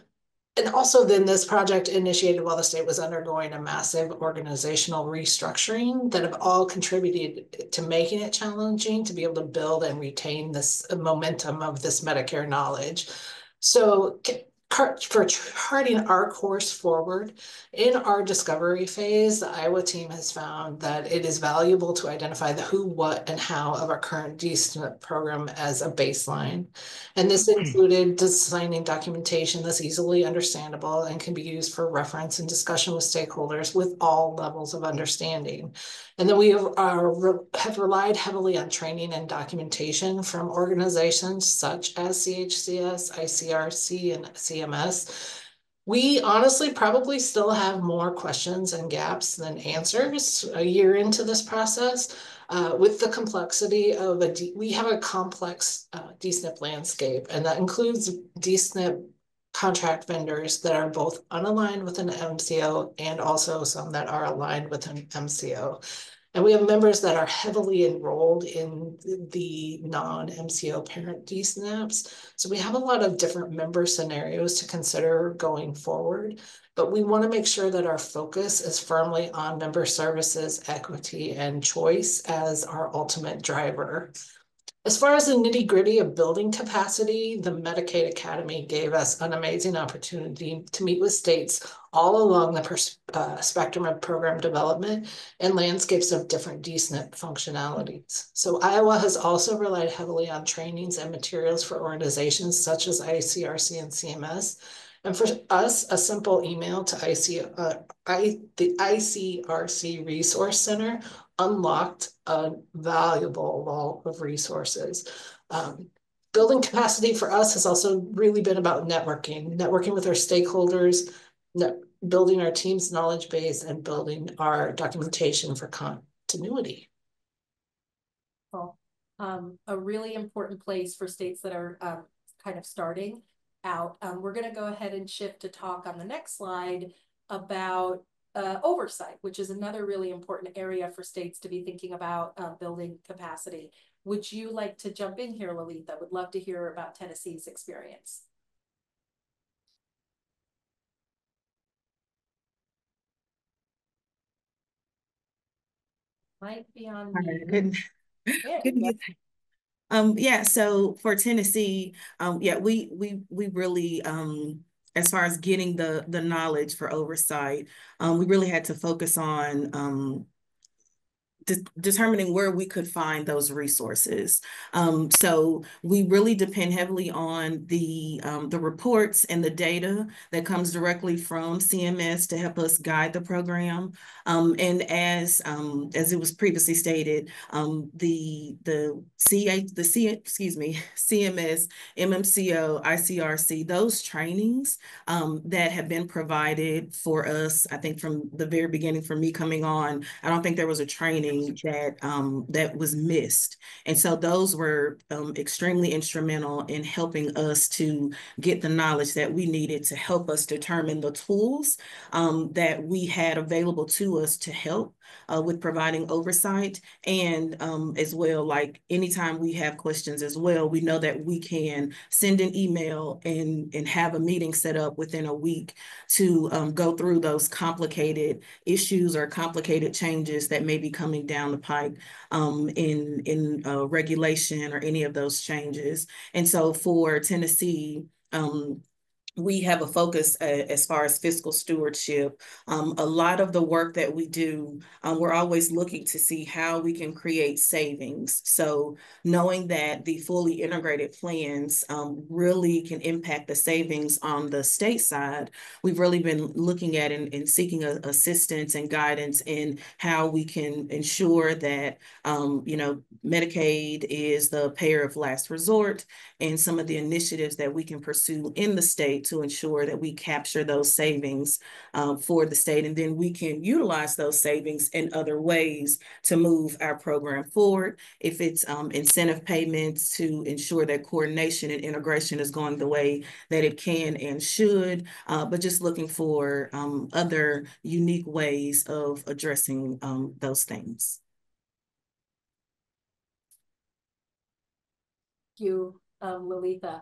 and also then this project initiated while the state was undergoing a massive organizational restructuring that have all contributed to making it challenging to be able to build and retain this momentum of this Medicare knowledge. So for charting our course forward in our discovery phase, the Iowa team has found that it is valuable to identify the who, what, and how of our current DSNP program as a baseline. And this hmm. included designing documentation that's easily understandable and can be used for reference and discussion with stakeholders with all levels of understanding. And then we are, have relied heavily on training and documentation from organizations such as CHCS, ICRC, and CMS. We honestly probably still have more questions and gaps than answers a year into this process. Uh, with the complexity of a, D we have a complex uh, DSNP landscape, and that includes DSNP contract vendors that are both unaligned with an MCO and also some that are aligned with an MCO. And we have members that are heavily enrolled in the non-MCO parent DSNAPs. So we have a lot of different member scenarios to consider going forward, but we want to make sure that our focus is firmly on member services, equity, and choice as our ultimate driver. As far as the nitty gritty of building capacity, the Medicaid Academy gave us an amazing opportunity to meet with states all along the uh, spectrum of program development and landscapes of different DSNP functionalities. So Iowa has also relied heavily on trainings and materials for organizations such as ICRC and CMS. And for us, a simple email to IC, uh, I, the ICRC Resource Center unlocked a valuable vault of resources. Um, building capacity for us has also really been about networking, networking with our stakeholders, net, building our team's knowledge base, and building our documentation for continuity. Cool. Um, a really important place for states that are um, kind of starting out. Um, we're going to go ahead and shift to talk on the next slide about uh, oversight, which is another really important area for states to be thinking about uh, building capacity. Would you like to jump in here, Lalitha? Would love to hear about Tennessee's experience. Might be on. Yeah, Um, yeah, so for Tennessee, um, yeah, we we we really um as far as getting the the knowledge for oversight, um, we really had to focus on um, de determining where we could find those resources. Um, so we really depend heavily on the um, the reports and the data that comes directly from CMS to help us guide the program. Um, and as um, as it was previously stated, um, the the CA the C excuse me CMS MMCO ICRC those trainings um, that have been provided for us. I think from the very beginning, for me coming on, I don't think there was a training that um, that was missed. And so those were um, extremely instrumental in helping us to get the knowledge that we needed to help us determine the tools um, that we had available to us to help uh, with providing oversight and um, as well, like anytime we have questions as well, we know that we can send an email and, and have a meeting set up within a week to um, go through those complicated issues or complicated changes that may be coming down the pike um, in, in uh, regulation or any of those changes. And so for Tennessee, um, we have a focus uh, as far as fiscal stewardship. Um, a lot of the work that we do, um, we're always looking to see how we can create savings. So knowing that the fully integrated plans um, really can impact the savings on the state side, we've really been looking at and, and seeking a, assistance and guidance in how we can ensure that, um, you know, Medicaid is the payer of last resort and some of the initiatives that we can pursue in the state to ensure that we capture those savings um, for the state. And then we can utilize those savings in other ways to move our program forward. If it's um, incentive payments to ensure that coordination and integration is going the way that it can and should, uh, but just looking for um, other unique ways of addressing um, those things. Thank you, um, Lalitha.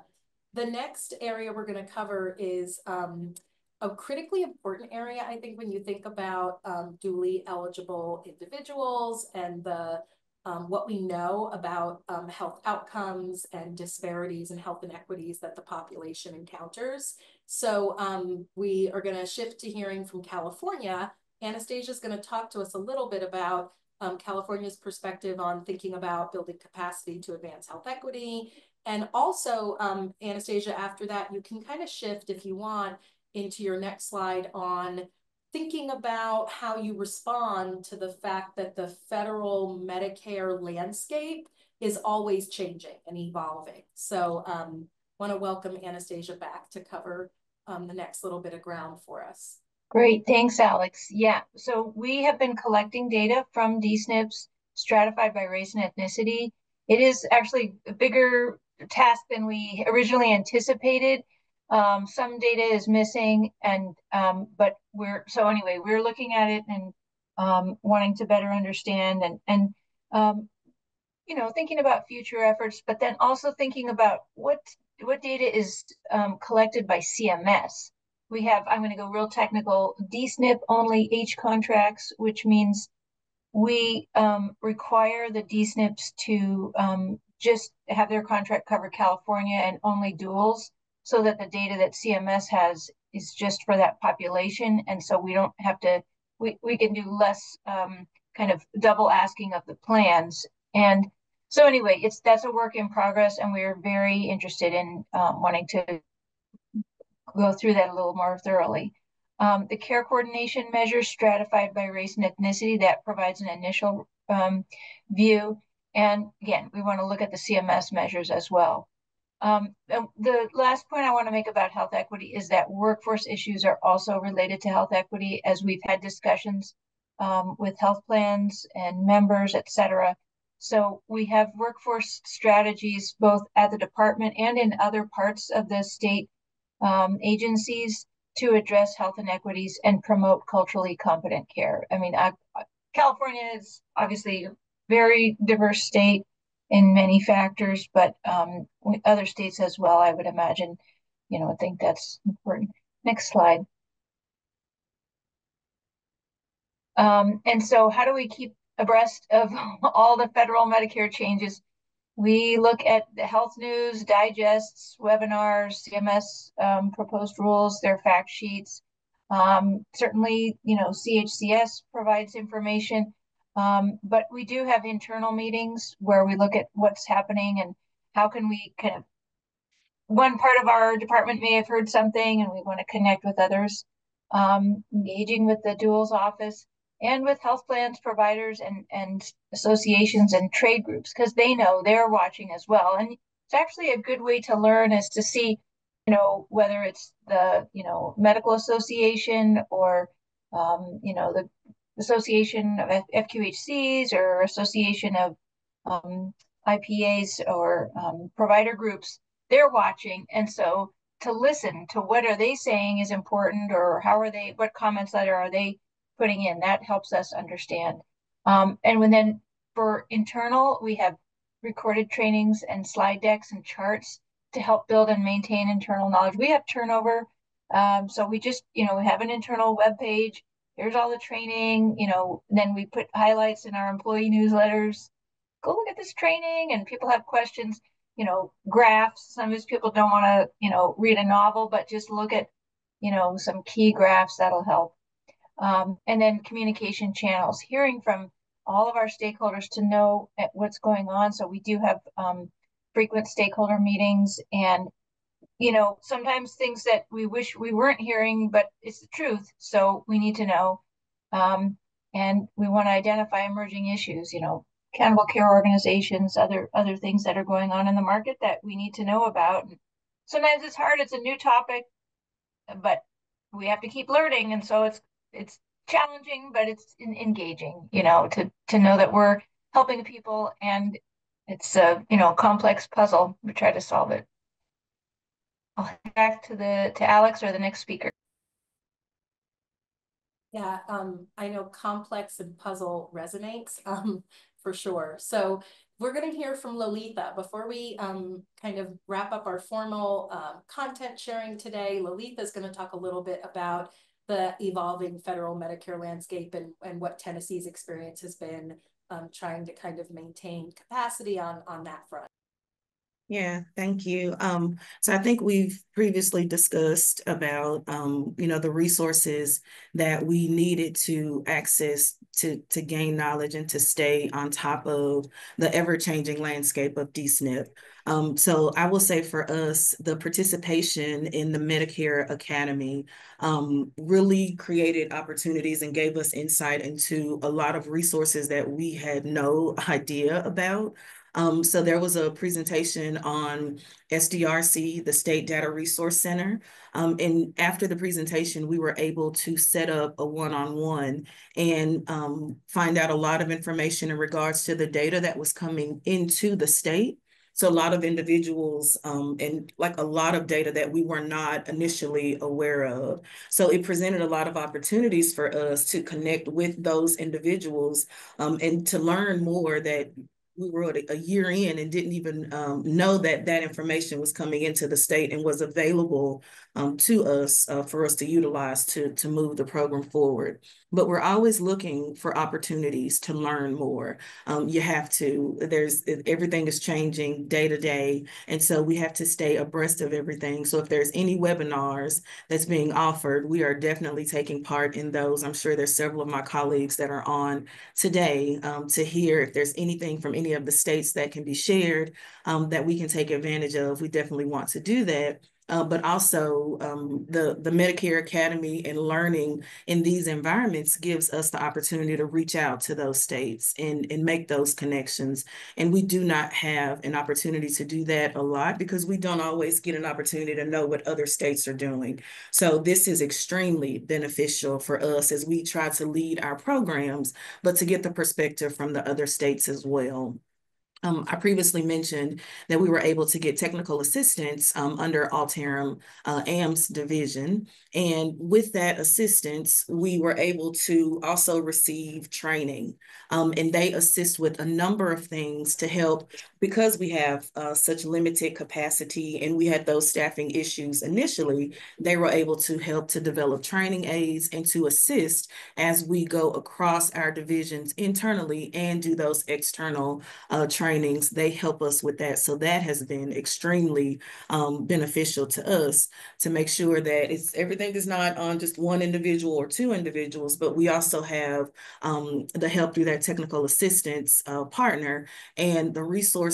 The next area we're going to cover is um, a critically important area, I think, when you think about um, dually eligible individuals and the um, what we know about um, health outcomes and disparities and health inequities that the population encounters. So um, we are going to shift to hearing from California. Anastasia is going to talk to us a little bit about um, California's perspective on thinking about building capacity to advance health equity and also, um, Anastasia, after that, you can kind of shift if you want into your next slide on thinking about how you respond to the fact that the federal Medicare landscape is always changing and evolving. So um, want to welcome Anastasia back to cover um, the next little bit of ground for us. Great, thanks, Alex. Yeah, so we have been collecting data from DSNPs stratified by race and ethnicity. It is actually a bigger task than we originally anticipated. Um, some data is missing, and um, but we're so anyway, we're looking at it and um, wanting to better understand and and um, you know thinking about future efforts, but then also thinking about what what data is um, collected by CMS. We have I'm going to go real technical DSNP only H contracts, which means we um, require the DSNPs to um, just have their contract cover California and only duals so that the data that CMS has is just for that population. And so we don't have to, we, we can do less um, kind of double asking of the plans. And so anyway, it's that's a work in progress and we're very interested in um, wanting to go through that a little more thoroughly. Um, the care coordination measures stratified by race and ethnicity, that provides an initial um, view. And again, we want to look at the CMS measures as well. Um, the last point I want to make about health equity is that workforce issues are also related to health equity as we've had discussions um, with health plans and members, et cetera. So we have workforce strategies both at the department and in other parts of the state um, agencies to address health inequities and promote culturally competent care. I mean, I, California is obviously very diverse state in many factors, but um, other states as well, I would imagine, you know, I think that's important. Next slide. Um, and so how do we keep abreast of all the federal Medicare changes? We look at the health news, digests, webinars, CMS um, proposed rules, their fact sheets. Um, certainly, you know, CHCS provides information. Um, but we do have internal meetings where we look at what's happening and how can we kind of one part of our department may have heard something and we want to connect with others. Um, engaging with the duals office and with health plans providers and and associations and trade groups because they know they're watching as well. And it's actually a good way to learn is to see you know whether it's the you know medical association or um, you know the Association of FQHCs or Association of um, IPAs or um, provider groups, they're watching. And so to listen to what are they saying is important or how are they, what comments letter are they putting in, that helps us understand. Um, and when then for internal, we have recorded trainings and slide decks and charts to help build and maintain internal knowledge. We have turnover. Um, so we just, you know, we have an internal web page. Here's all the training, you know, then we put highlights in our employee newsletters. Go look at this training and people have questions, you know, graphs. Some of these people don't want to, you know, read a novel, but just look at, you know, some key graphs that'll help. Um, and then communication channels, hearing from all of our stakeholders to know what's going on. So we do have um, frequent stakeholder meetings and you know sometimes things that we wish we weren't hearing but it's the truth so we need to know um, and we want to identify emerging issues you know accountable care organizations other other things that are going on in the market that we need to know about sometimes it's hard it's a new topic but we have to keep learning and so it's it's challenging but it's engaging you know to to know that we're helping people and it's a you know complex puzzle. We try to solve it. I'll head back to the to Alex or the next speaker. Yeah, um, I know complex and puzzle resonates um, for sure. So we're going to hear from Lolitha before we um, kind of wrap up our formal um, content sharing today. Lolitha is going to talk a little bit about the evolving federal Medicare landscape and, and what Tennessee's experience has been um, trying to kind of maintain capacity on on that front. Yeah, thank you. Um, so I think we've previously discussed about um, you know, the resources that we needed to access to to gain knowledge and to stay on top of the ever-changing landscape of DSNP. Um, so I will say for us, the participation in the Medicare Academy um, really created opportunities and gave us insight into a lot of resources that we had no idea about. Um, so there was a presentation on SDRC, the State Data Resource Center. Um, and after the presentation, we were able to set up a one-on-one and um, find out a lot of information in regards to the data that was coming into the state. So a lot of individuals um, and like a lot of data that we were not initially aware of. So it presented a lot of opportunities for us to connect with those individuals um, and to learn more that we were a year in and didn't even um, know that that information was coming into the state and was available um, to us uh, for us to utilize to, to move the program forward. But we're always looking for opportunities to learn more. Um, you have to, there's, everything is changing day to day. And so we have to stay abreast of everything. So if there's any webinars that's being offered, we are definitely taking part in those. I'm sure there's several of my colleagues that are on today um, to hear if there's anything from any of the states that can be shared um, that we can take advantage of. We definitely want to do that uh, but also um, the, the Medicare Academy and learning in these environments gives us the opportunity to reach out to those states and, and make those connections. And we do not have an opportunity to do that a lot because we don't always get an opportunity to know what other states are doing. So this is extremely beneficial for us as we try to lead our programs, but to get the perspective from the other states as well. Um, I previously mentioned that we were able to get technical assistance um, under Altarum uh, AMS division. And with that assistance, we were able to also receive training. Um, and they assist with a number of things to help because we have uh, such limited capacity and we had those staffing issues initially, they were able to help to develop training aids and to assist as we go across our divisions internally and do those external uh, trainings, they help us with that. So that has been extremely um, beneficial to us to make sure that it's everything is not on just one individual or two individuals, but we also have um, the help through that technical assistance uh, partner and the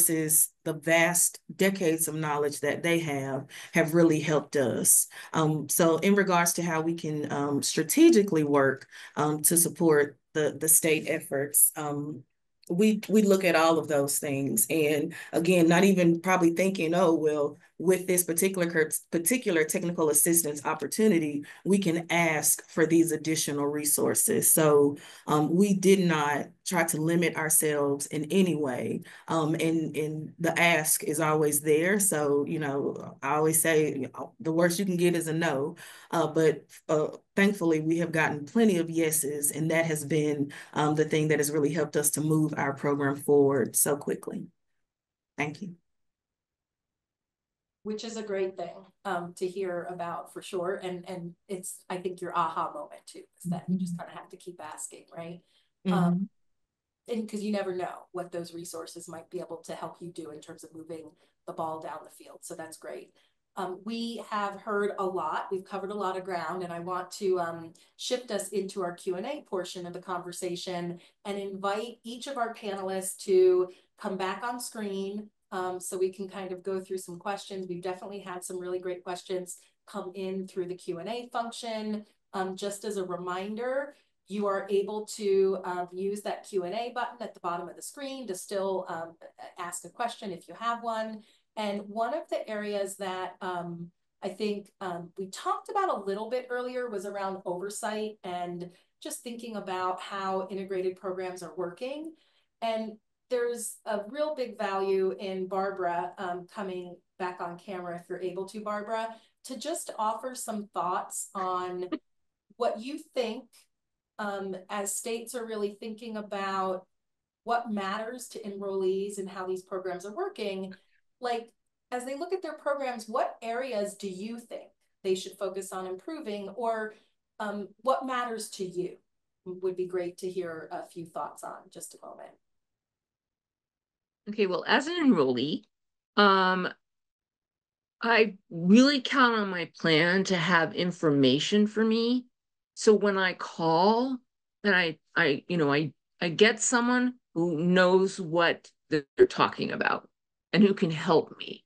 resources the vast decades of knowledge that they have have really helped us. Um, so in regards to how we can um, strategically work um, to support the, the state efforts, um, we we look at all of those things and again not even probably thinking oh well with this particular particular technical assistance opportunity, we can ask for these additional resources. So um, we did not try to limit ourselves in any way. Um, and, and the ask is always there. So, you know, I always say the worst you can get is a no. Uh, but uh, thankfully, we have gotten plenty of yeses, and that has been um, the thing that has really helped us to move our program forward so quickly. Thank you. Which is a great thing um to hear about for sure. And and it's, I think your aha moment too, is that you just kind of have to keep asking, right? Um, and because you never know what those resources might be able to help you do in terms of moving the ball down the field. So that's great. Um, we have heard a lot. We've covered a lot of ground, and I want to um, shift us into our Q and A portion of the conversation and invite each of our panelists to come back on screen um, so we can kind of go through some questions. We've definitely had some really great questions come in through the Q and A function. Um, just as a reminder, you are able to um, use that Q&A button at the bottom of the screen to still um, ask a question if you have one. And one of the areas that um, I think um, we talked about a little bit earlier was around oversight and just thinking about how integrated programs are working. And there's a real big value in Barbara um, coming back on camera, if you're able to, Barbara, to just offer some thoughts on what you think um, as states are really thinking about what matters to enrollees and how these programs are working, like as they look at their programs, what areas do you think they should focus on improving or um, what matters to you? Would be great to hear a few thoughts on just a moment. Okay, well, as an enrollee, um, I really count on my plan to have information for me so when I call and I, I, you know, I, I get someone who knows what they're talking about and who can help me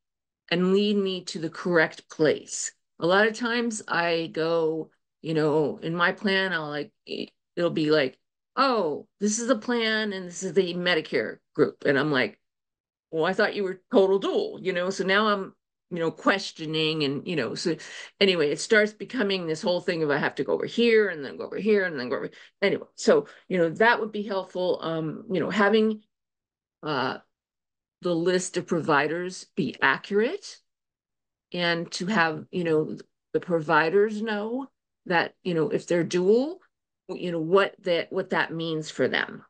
and lead me to the correct place. A lot of times I go, you know, in my plan, I'll like, it'll be like, oh, this is the plan and this is the Medicare group. And I'm like, well, I thought you were total dual, you know, so now I'm you know, questioning and, you know, so anyway, it starts becoming this whole thing of I have to go over here and then go over here and then go over. Anyway, so, you know, that would be helpful. Um, you know, having uh, the list of providers be accurate and to have, you know, the providers know that, you know, if they're dual, you know, what that, what that means for them.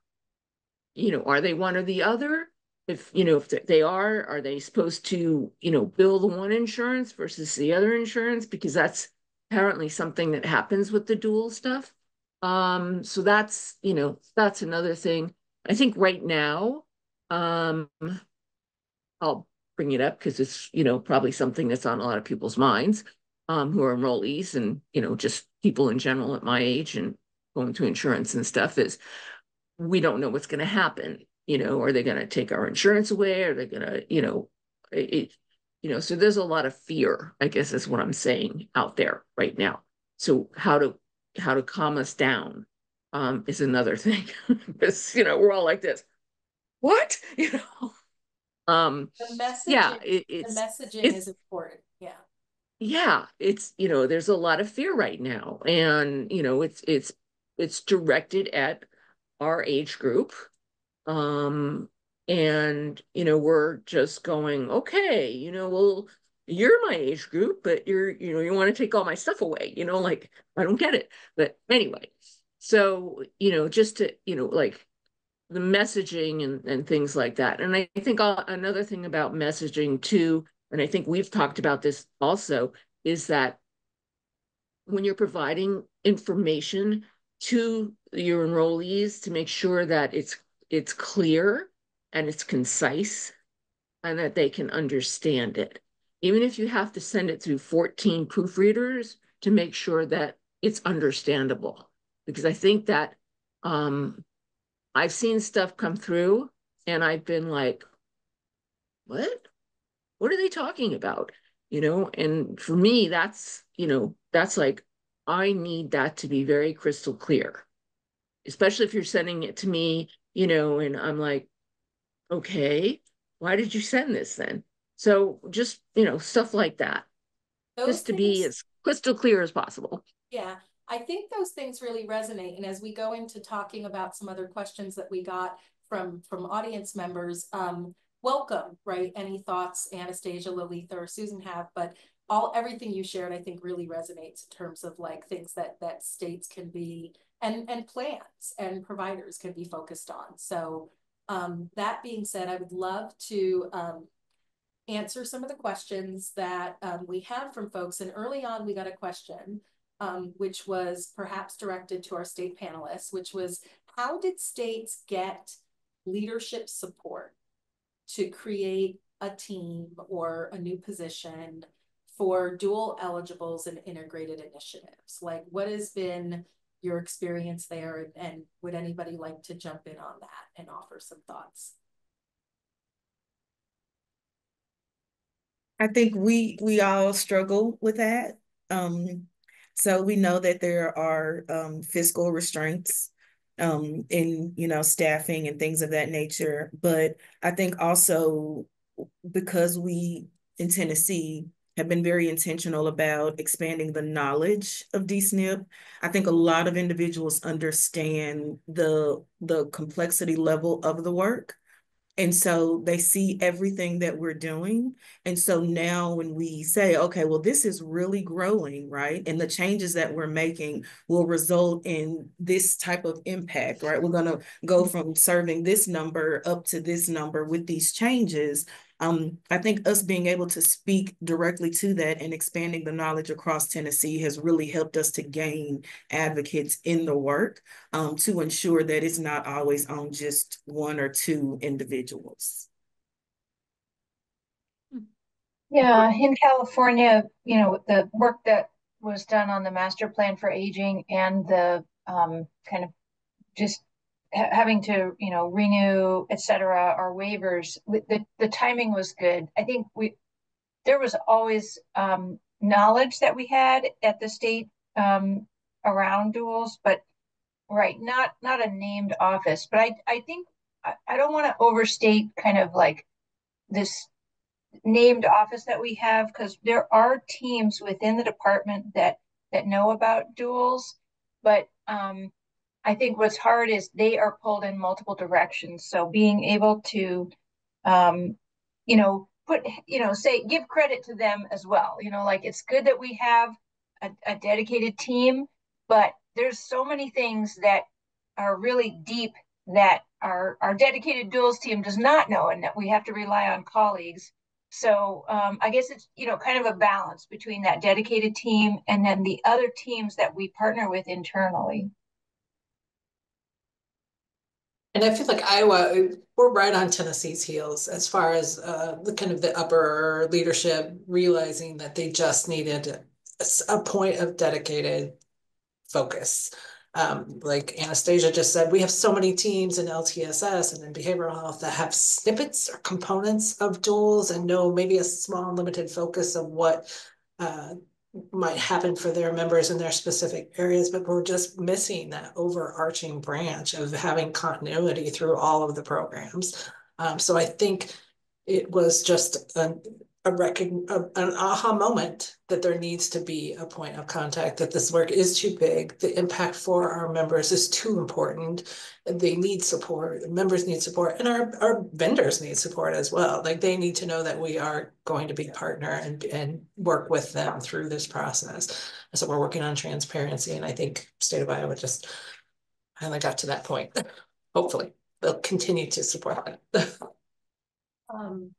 You know, are they one or the other? If you know if they are are they supposed to you know bill the one insurance versus the other insurance? Because that's apparently something that happens with the dual stuff. Um so that's you know that's another thing. I think right now um i'll bring it up because it's you know probably something that's on a lot of people's minds um who are enrollees and you know just people in general at my age and going to insurance and stuff is we don't know what's going to happen you know, are they going to take our insurance away? Are they going to, you know, it, you know, so there's a lot of fear, I guess is what I'm saying out there right now. So how to, how to calm us down um, is another thing because, you know, we're all like this, what, you know? Um, the messaging, yeah, it, it's, the messaging it's, is important. Yeah. Yeah, it's, you know, there's a lot of fear right now and, you know, it's, it's, it's directed at our age group um, and, you know, we're just going, okay, you know, well, you're my age group, but you're, you know, you want to take all my stuff away, you know, like, I don't get it. But anyway, so, you know, just to, you know, like the messaging and, and things like that. And I think I'll, another thing about messaging too, and I think we've talked about this also, is that when you're providing information to your enrollees to make sure that it's it's clear and it's concise and that they can understand it. Even if you have to send it through 14 proofreaders to make sure that it's understandable. Because I think that um, I've seen stuff come through and I've been like, what? What are they talking about? You know, and for me, that's, you know, that's like, I need that to be very crystal clear, especially if you're sending it to me you know, and I'm like, okay, why did you send this then? So just, you know, stuff like that, Those just to be as crystal clear as possible. Yeah, I think those things really resonate. And as we go into talking about some other questions that we got from from audience members, um, welcome, right? Any thoughts Anastasia, Lolitha, or Susan have, but all everything you shared, I think really resonates in terms of like things that that states can be and and plans and providers can be focused on. So um, that being said, I would love to um, answer some of the questions that um, we have from folks. And early on, we got a question, um, which was perhaps directed to our state panelists, which was how did states get leadership support to create a team or a new position for dual eligibles and integrated initiatives? Like, what has been your experience there? And would anybody like to jump in on that and offer some thoughts? I think we we all struggle with that. Um, so we know that there are um, fiscal restraints um, in you know staffing and things of that nature. But I think also because we in Tennessee have been very intentional about expanding the knowledge of DSNP. I think a lot of individuals understand the the complexity level of the work and so they see everything that we're doing. And so now when we say, okay, well, this is really growing, right? And the changes that we're making will result in this type of impact, right? We're going to go from serving this number up to this number with these changes. Um, I think us being able to speak directly to that and expanding the knowledge across Tennessee has really helped us to gain advocates in the work um, to ensure that it's not always on just one or two individuals. Yeah, in California, you know, the work that was done on the master plan for aging and the um, kind of just ha having to, you know, renew, et cetera, our waivers, the, the timing was good. I think we, there was always um, knowledge that we had at the state um, around duals, but right, not not a named office. But I I think I, I don't want to overstate kind of like this named office that we have because there are teams within the department that that know about duals, but um, I think what's hard is they are pulled in multiple directions. So being able to, um, you know, put, you know, say, give credit to them as well. You know, like it's good that we have a, a dedicated team, but there's so many things that are really deep that our, our dedicated duals team does not know and that we have to rely on colleagues. So um, I guess it's, you know, kind of a balance between that dedicated team and then the other teams that we partner with internally. And I feel like Iowa, we're right on Tennessee's heels as far as uh, the kind of the upper leadership realizing that they just needed a, point of dedicated focus. Um, like Anastasia just said, we have so many teams in LTSS and in behavioral health that have snippets or components of duals and know maybe a small limited focus of what uh, might happen for their members in their specific areas, but we're just missing that overarching branch of having continuity through all of the programs. Um, so I think it was just an, a recogn an aha moment that there needs to be a point of contact, that this work is too big, the impact for our members is too important, they need support, members need support, and our, our vendors need support as well. Like they need to know that we are going to be a partner and, and work with them through this process. And so we're working on transparency, and I think state of Iowa just finally got to that point. Hopefully, they'll continue to support that. um,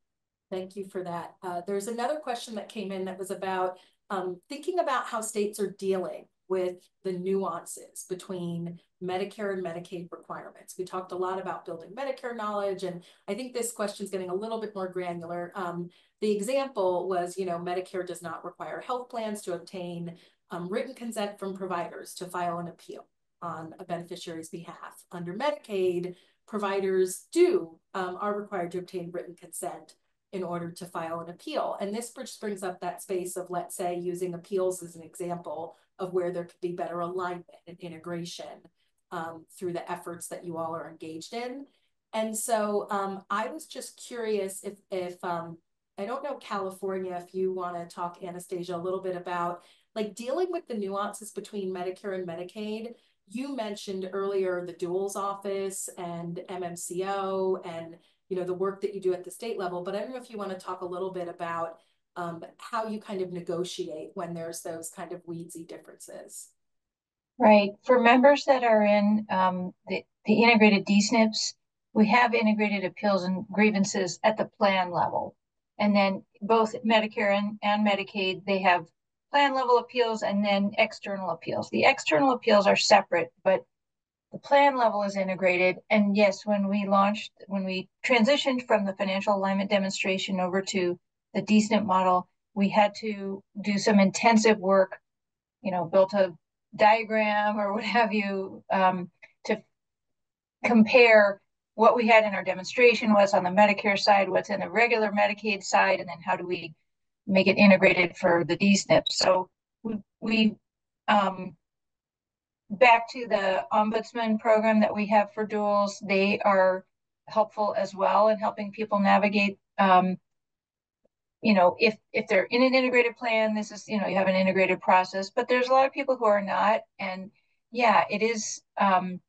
Thank you for that. Uh, there's another question that came in that was about um, thinking about how states are dealing with the nuances between Medicare and Medicaid requirements. We talked a lot about building Medicare knowledge, and I think this question is getting a little bit more granular. Um, the example was, you know, Medicare does not require health plans to obtain um, written consent from providers to file an appeal on a beneficiary's behalf. Under Medicaid, providers do um, are required to obtain written consent in order to file an appeal. And this brings up that space of, let's say, using appeals as an example of where there could be better alignment and integration um, through the efforts that you all are engaged in. And so um, I was just curious if, if um, I don't know California, if you want to talk Anastasia a little bit about like dealing with the nuances between Medicare and Medicaid. You mentioned earlier the duals office and MMCO and you know the work that you do at the state level, but I don't know if you want to talk a little bit about um, how you kind of negotiate when there's those kind of weedsy differences. Right. For members that are in um, the, the integrated DSNPs, we have integrated appeals and grievances at the plan level. And then both Medicare and, and Medicaid, they have plan level appeals and then external appeals. The external appeals are separate, but the plan level is integrated. And yes, when we launched, when we transitioned from the financial alignment demonstration over to the DSNP model, we had to do some intensive work, you know, built a diagram or what have you um, to compare what we had in our demonstration, what's on the Medicare side, what's in the regular Medicaid side, and then how do we make it integrated for the DSNP. So we, we um, back to the ombudsman program that we have for duals, they are helpful as well in helping people navigate um, you know, if if they're in an integrated plan, this is, you know, you have an integrated process, but there's a lot of people who are not. And yeah, it is um,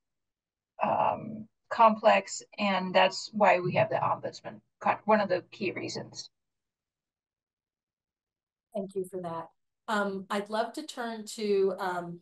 um, complex. And that's why we have the ombudsman, one of the key reasons. Thank you for that. Um, I'd love to turn to um,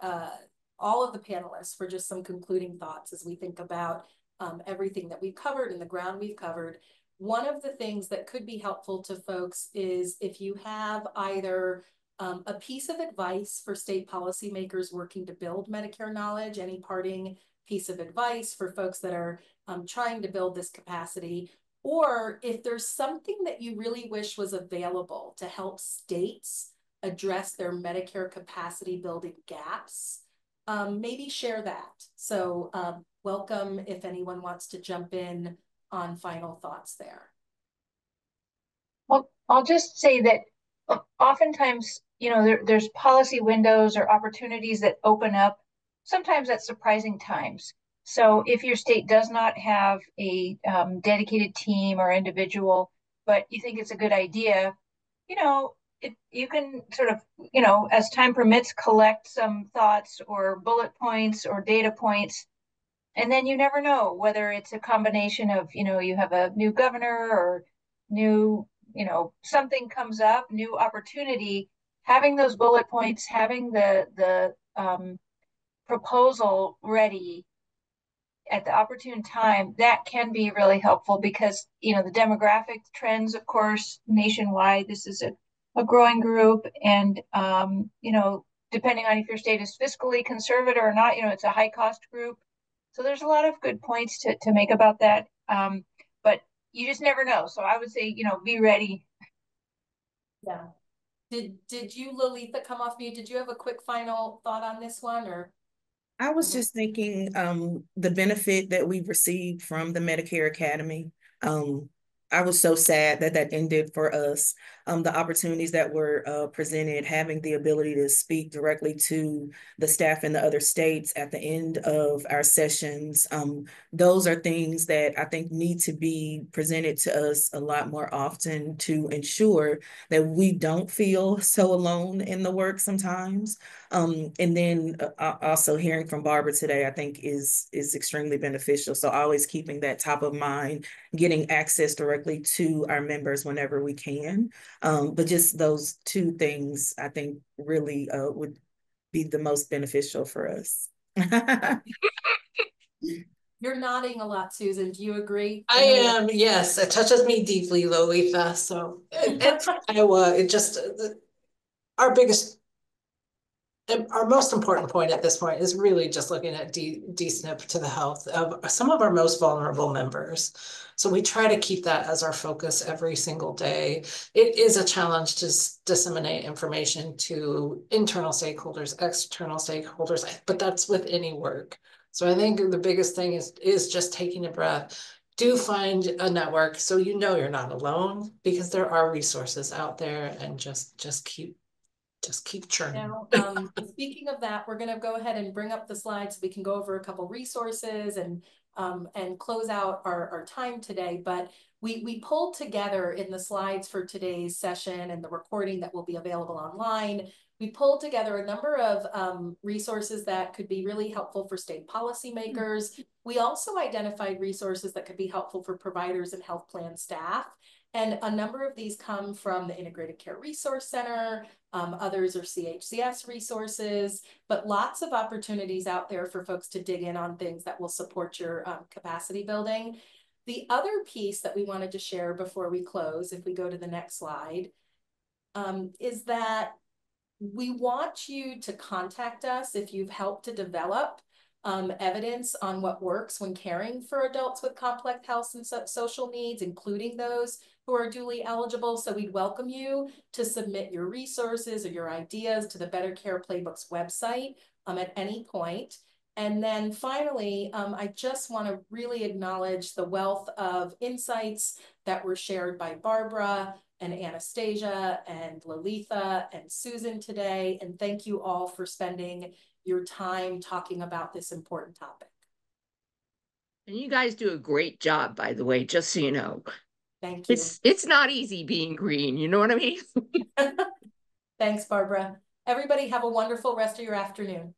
uh, all of the panelists for just some concluding thoughts as we think about um, everything that we've covered and the ground we've covered. One of the things that could be helpful to folks is if you have either um, a piece of advice for state policymakers working to build Medicare knowledge, any parting piece of advice for folks that are um, trying to build this capacity, or if there's something that you really wish was available to help states address their Medicare capacity building gaps, um, maybe share that. So um, welcome if anyone wants to jump in on final thoughts there. Well, I'll just say that oftentimes, you know, there, there's policy windows or opportunities that open up sometimes at surprising times. So if your state does not have a um, dedicated team or individual, but you think it's a good idea, you know, it, you can sort of, you know, as time permits, collect some thoughts or bullet points or data points. And then you never know whether it's a combination of you know you have a new governor or new you know something comes up new opportunity. Having those bullet points having the the um, proposal ready at the opportune time that can be really helpful because you know the demographic trends of course nationwide this is a, a growing group and um, you know depending on if your state is fiscally conservative or not you know it's a high cost group so there's a lot of good points to, to make about that. Um, but you just never know. So I would say, you know, be ready. Yeah. Did did you, Lolita, come off mute? Did you have a quick final thought on this one or? I was just thinking um, the benefit that we've received from the Medicare Academy. Um, I was so sad that that ended for us. Um, the opportunities that were uh, presented, having the ability to speak directly to the staff in the other states at the end of our sessions, um, those are things that I think need to be presented to us a lot more often to ensure that we don't feel so alone in the work sometimes. Um, and then uh, also hearing from Barbara today, I think is is extremely beneficial. So always keeping that top of mind, getting access directly to our members whenever we can. Um, but just those two things, I think, really uh, would be the most beneficial for us. You're nodding a lot, Susan. Do you agree? I am. Yes, it touches me deeply, Lolita. So, and, and Iowa, it just uh, our biggest our most important point at this point is really just looking at D, DSNP to the health of some of our most vulnerable members. So we try to keep that as our focus every single day. It is a challenge to disseminate information to internal stakeholders, external stakeholders, but that's with any work. So I think the biggest thing is, is just taking a breath. Do find a network so you know you're not alone because there are resources out there and just just keep just keep churning. Now, um, speaking of that, we're going to go ahead and bring up the slides so we can go over a couple resources and um, and close out our, our time today. But we, we pulled together in the slides for today's session and the recording that will be available online. We pulled together a number of um, resources that could be really helpful for state policymakers. We also identified resources that could be helpful for providers and health plan staff. And a number of these come from the Integrated Care Resource Center, um, others are CHCS resources, but lots of opportunities out there for folks to dig in on things that will support your um, capacity building. The other piece that we wanted to share before we close, if we go to the next slide, um, is that we want you to contact us if you've helped to develop um, evidence on what works when caring for adults with complex health and so social needs, including those who are dually eligible. So we'd welcome you to submit your resources or your ideas to the Better Care Playbook's website um, at any point. And then finally, um, I just want to really acknowledge the wealth of insights that were shared by Barbara and Anastasia and Lalitha and Susan today. And thank you all for spending your time talking about this important topic. And you guys do a great job, by the way, just so you know. Thank you. It's it's not easy being green, you know what I mean? Thanks, Barbara. Everybody have a wonderful rest of your afternoon.